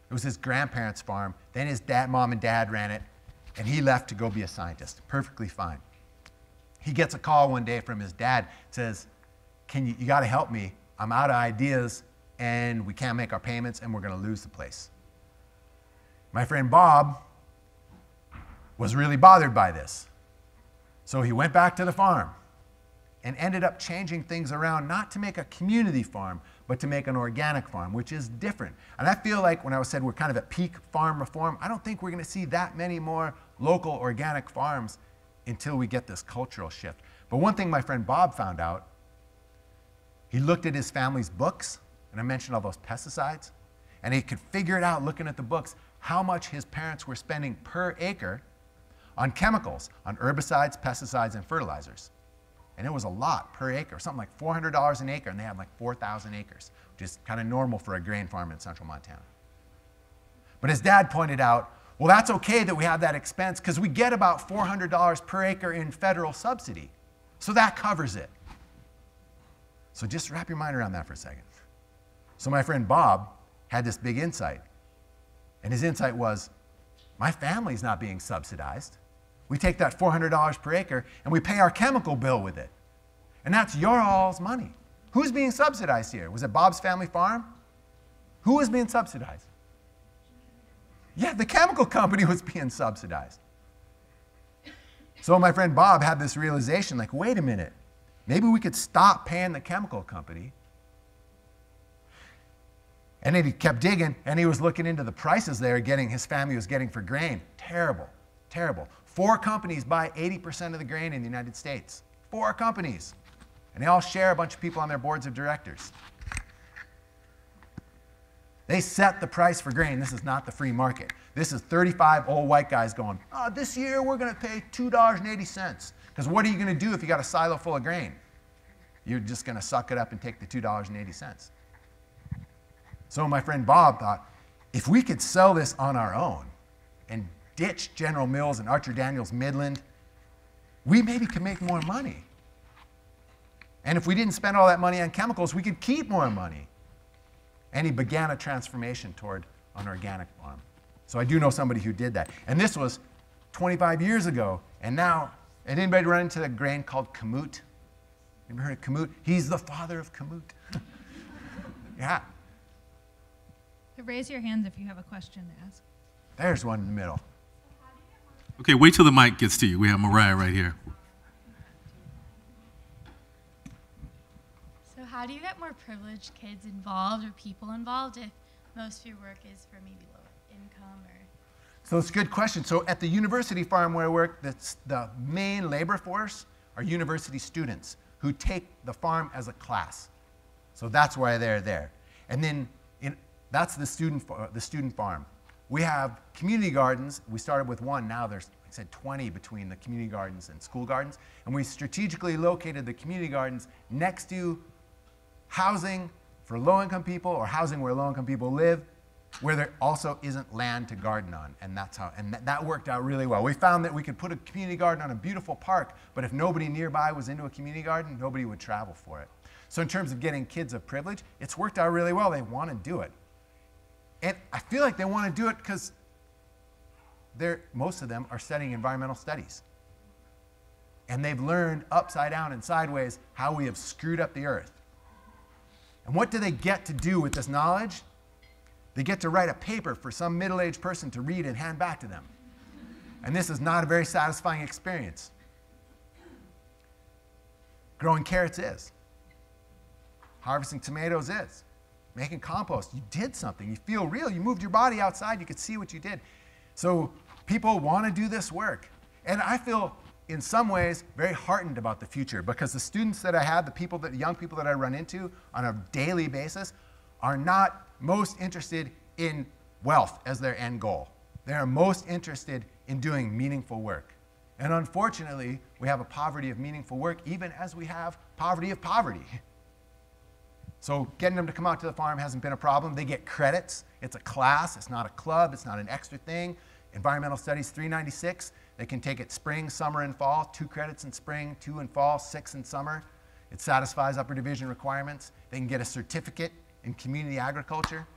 It was his grandparents' farm. Then his dad, mom and dad ran it, and he left to go be a scientist. Perfectly fine. He gets a call one day from his dad. Says, "Can you? You got to help me. I'm out of ideas, and we can't make our payments, and we're going to lose the place." My friend Bob was really bothered by this, so he went back to the farm and ended up changing things around, not to make a community farm, but to make an organic farm, which is different. And I feel like when I was said we're kind of at peak farm reform, I don't think we're going to see that many more local organic farms until we get this cultural shift. But one thing my friend Bob found out, he looked at his family's books, and I mentioned all those pesticides, and he could figure it out looking at the books how much his parents were spending per acre on chemicals, on herbicides, pesticides, and fertilizers. And it was a lot per acre, something like $400 an acre, and they had like 4,000 acres, which is kind of normal for a grain farm in central Montana. But his dad pointed out, well, that's okay that we have that expense because we get about $400 per acre in federal subsidy. So that covers it. So just wrap your mind around that for a second. So my friend Bob had this big insight. And his insight was my family's not being subsidized. We take that $400 per acre and we pay our chemical bill with it. And that's your all's money. Who's being subsidized here? Was it Bob's family farm? Who was being subsidized? Yeah, the chemical company was being subsidized. So my friend Bob had this realization like, wait a minute, maybe we could stop paying the chemical company. And then he kept digging and he was looking into the prices they were getting, his family was getting for grain. Terrible, terrible. Four companies buy 80% of the grain in the United States. Four companies. And they all share a bunch of people on their boards of directors. They set the price for grain. This is not the free market. This is 35 old white guys going, oh, this year we're going to pay $2.80. Because what are you going to do if you got a silo full of grain? You're just going to suck it up and take the $2.80. So my friend Bob thought, if we could sell this on our own and ditch General Mills and Archer Daniels Midland, we maybe could make more money. And if we didn't spend all that money on chemicals, we could keep more money. And he began a transformation toward an organic farm. So I do know somebody who did that. And this was 25 years ago. And now, and anybody run into a grain called kamut? You ever heard of kamut? He's the father of kamut. yeah. Raise your hands if you have a question to ask. There's one in the middle. Okay, wait till the mic gets to you. We have Mariah right here. So, how do you get more privileged kids involved or people involved if most of your work is for maybe lower income or? So it's a good question. So at the university farm where I work, that's the main labor force are university students who take the farm as a class. So that's why they're there. And then in, that's the student, the student farm. We have community gardens. We started with one. Now there's, like I said, 20 between the community gardens and school gardens. And we strategically located the community gardens next to housing for low-income people or housing where low-income people live where there also isn't land to garden on and that's how and that, that worked out really well we found that we could put a community garden on a beautiful park but if nobody nearby was into a community garden nobody would travel for it so in terms of getting kids of privilege it's worked out really well they want to do it and i feel like they want to do it because most of them are studying environmental studies and they've learned upside down and sideways how we have screwed up the earth and what do they get to do with this knowledge they get to write a paper for some middle aged person to read and hand back to them. And this is not a very satisfying experience. Growing carrots is. Harvesting tomatoes is. Making compost, you did something. You feel real. You moved your body outside. You could see what you did. So people want to do this work. And I feel, in some ways, very heartened about the future because the students that I have, the people that, the young people that I run into on a daily basis, are not most interested in wealth as their end goal. They are most interested in doing meaningful work. And unfortunately, we have a poverty of meaningful work, even as we have poverty of poverty. So getting them to come out to the farm hasn't been a problem. They get credits. It's a class, it's not a club, it's not an extra thing. Environmental Studies 396, they can take it spring, summer, and fall, two credits in spring, two in fall, six in summer. It satisfies upper division requirements. They can get a certificate in community agriculture.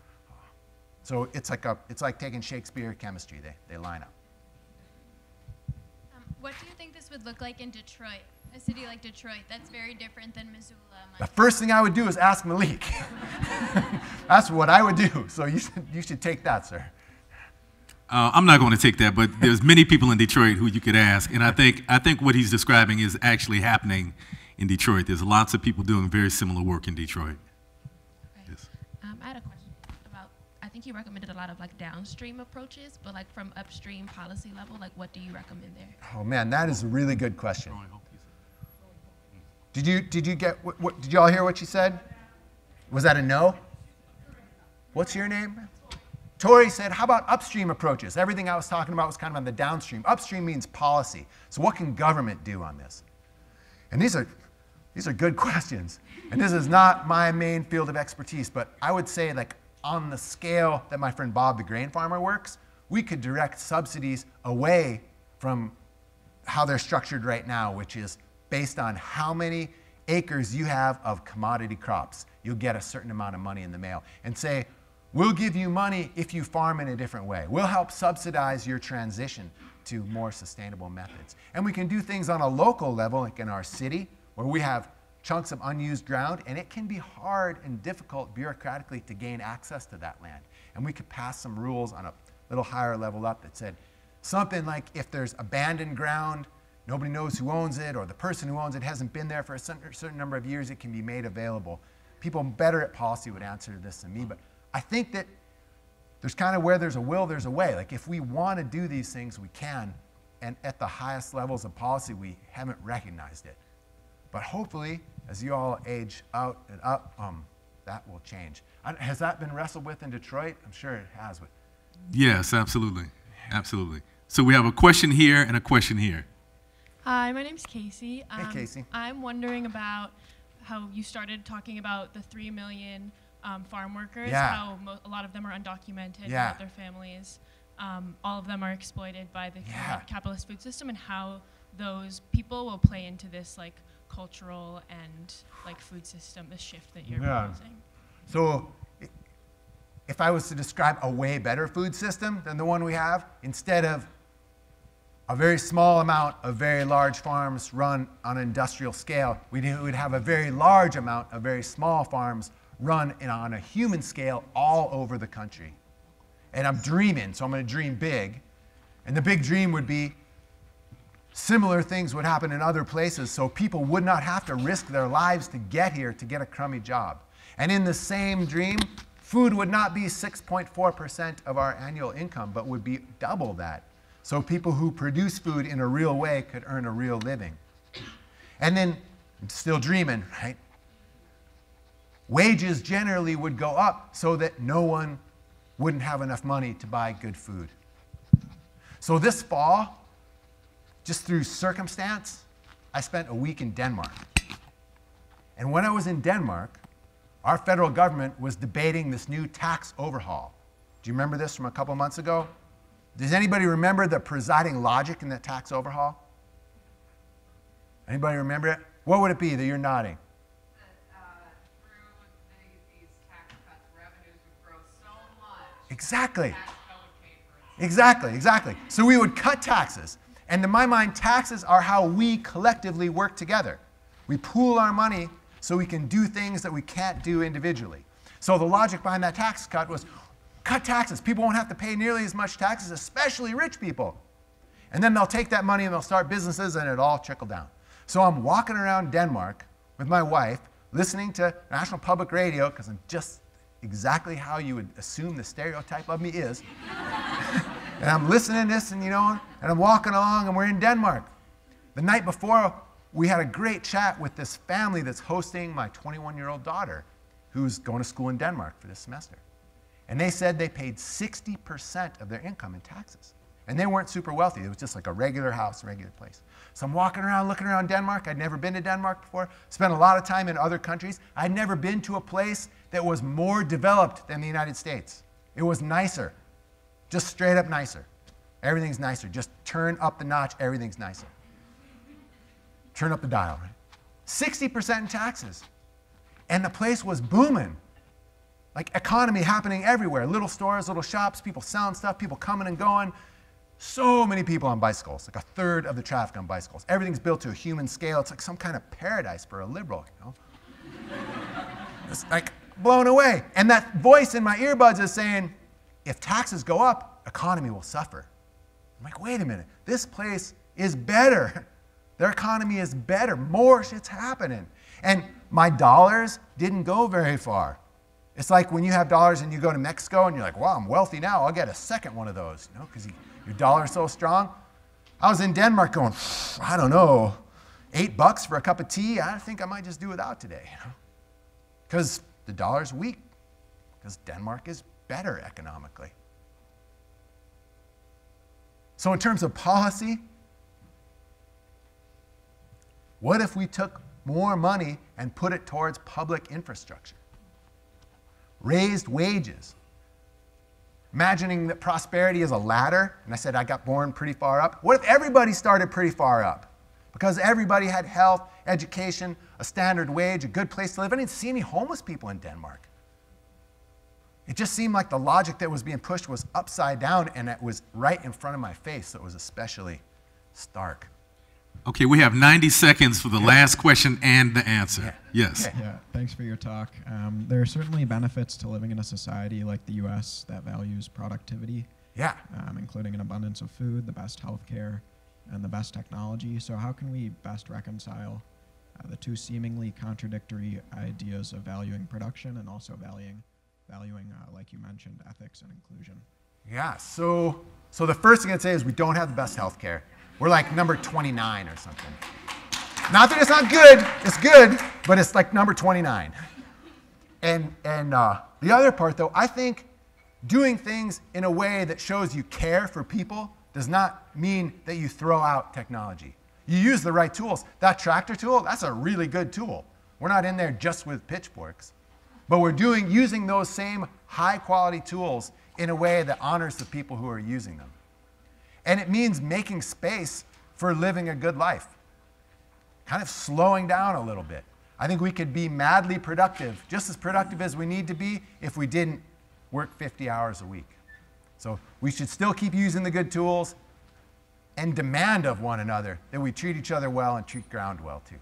So it's like, a, it's like taking Shakespeare chemistry. They, they line up. Um, what do you think this would look like in Detroit? A city like Detroit, that's very different than Missoula. The first thing I would do is ask Malik. That's what I would do. So you should, you should take that, sir. Uh, I'm not going to take that, but there's many people in Detroit who you could ask, and I think I think what he's describing is actually happening in Detroit. There's lots of people doing very similar work in Detroit. Yes. Um, I had a question about, I think you recommended a lot of like downstream approaches, but like from upstream policy level, like what do you recommend there? Oh man, that is a really good question. Did you did you get what, what did you all hear what she said? Was that a no? What's your name? Tori said, how about upstream approaches? Everything I was talking about was kind of on the downstream. Upstream means policy. So what can government do on this? And these are these are good questions. And this is not my main field of expertise, but I would say like on the scale that my friend Bob the grain farmer works, we could direct subsidies away from how they're structured right now, which is based on how many acres you have of commodity crops. You'll get a certain amount of money in the mail. And say, We'll give you money if you farm in a different way. We'll help subsidize your transition to more sustainable methods. And we can do things on a local level, like in our city, where we have chunks of unused ground, and it can be hard and difficult bureaucratically to gain access to that land. And we could pass some rules on a little higher level up that said something like if there's abandoned ground, nobody knows who owns it, or the person who owns it hasn't been there for a certain number of years, it can be made available. People better at policy would answer this than me, but I think that there's kind of where there's a will, there's a way. Like if we want to do these things, we can. And at the highest levels of policy, we haven't recognized it. But hopefully, as you all age out and up, um, that will change. Has that been wrestled with in Detroit? I'm sure it has. Yes, absolutely, absolutely. So we have a question here and a question here. Hi, my name's Casey. Um, hey, Casey. I'm wondering about how you started talking about the three million um, farm workers. Yeah. How mo- a lot of them are undocumented yeah. without their families. Um, all of them are exploited by the yeah. capitalist food system, and how those people will play into this like cultural and like food system, the shift that you're yeah. proposing. So, if I was to describe a way better food system than the one we have, instead of a very small amount of very large farms run on an industrial scale, we would have a very large amount of very small farms run on a human scale all over the country. And I'm dreaming, so I'm going to dream big. And the big dream would be similar things would happen in other places, so people would not have to risk their lives to get here to get a crummy job. And in the same dream, food would not be 6.4% of our annual income, but would be double that. So people who produce food in a real way could earn a real living. And then, still dreaming, right? wages generally would go up so that no one wouldn't have enough money to buy good food. So this fall, just through circumstance, I spent a week in Denmark. And when I was in Denmark, our federal government was debating this new tax overhaul. Do you remember this from a couple months ago? Does anybody remember the presiding logic in that tax overhaul? Anybody remember it? What would it be that you're nodding? Exactly. Exactly, exactly. So we would cut taxes. And in my mind, taxes are how we collectively work together. We pool our money so we can do things that we can't do individually. So the logic behind that tax cut was cut taxes. People won't have to pay nearly as much taxes, especially rich people. And then they'll take that money and they'll start businesses and it all trickle down. So I'm walking around Denmark with my wife, listening to National Public Radio because I'm just exactly how you would assume the stereotype of me is. and I'm listening to this, and you know, and I'm walking along, and we're in Denmark. The night before, we had a great chat with this family that's hosting my 21 year old daughter, who's going to school in Denmark for this semester. And they said they paid 60% of their income in taxes. And they weren't super wealthy. It was just like a regular house, a regular place. So I'm walking around looking around Denmark. I'd never been to Denmark before, spent a lot of time in other countries. I'd never been to a place that was more developed than the United States. It was nicer, just straight up nicer. Everything's nicer. Just turn up the notch, everything's nicer. Turn up the dial, right? 60% in taxes. And the place was booming. Like economy happening everywhere. Little stores, little shops, people selling stuff, people coming and going. So many people on bicycles, like a third of the traffic on bicycles. Everything's built to a human scale. It's like some kind of paradise for a liberal, you know? it's like blown away. And that voice in my earbuds is saying, if taxes go up, economy will suffer. I'm like, wait a minute, this place is better. Their economy is better. More shit's happening. And my dollars didn't go very far. It's like when you have dollars and you go to Mexico and you're like, wow, I'm wealthy now. I'll get a second one of those, you know, because your dollar's so strong. I was in Denmark going, I don't know, eight bucks for a cup of tea. I think I might just do without today, because you know? the dollar's weak, because Denmark is better economically. So, in terms of policy, what if we took more money and put it towards public infrastructure? Raised wages, imagining that prosperity is a ladder, and I said I got born pretty far up. What if everybody started pretty far up? Because everybody had health, education, a standard wage, a good place to live. I didn't see any homeless people in Denmark. it just seemed like the logic that was being pushed was upside down and it was right in front of my face, so it was especially stark. Okay, we have 90 seconds for the last question and the answer. Yeah. Yes. Okay. Yeah, thanks for your talk. Um, there are certainly benefits to living in a society like the U.S. that values productivity, Yeah. um, including an abundance of food, the best health care, and the best technology. So, how can we best reconcile uh, the two seemingly contradictory ideas of valuing production and also valuing, valuing, uh, like you mentioned, ethics and inclusion? Yeah, so, so the first thing I'd say is we don't have the best health care. We're like number 29 or something. Not that it's not good, it's good, but it's like number 29. And, and uh, the other part, though, I think doing things in a way that shows you care for people does not mean that you throw out technology. You use the right tools. That tractor tool, that's a really good tool. We're not in there just with pitchforks, but we're doing using those same high quality tools in a way that honors the people who are using them. And it means making space for living a good life kind of slowing down a little bit. I think we could be madly productive, just as productive as we need to be, if we didn't work 50 hours a week. So we should still keep using the good tools and demand of one another that we treat each other well and treat ground well too.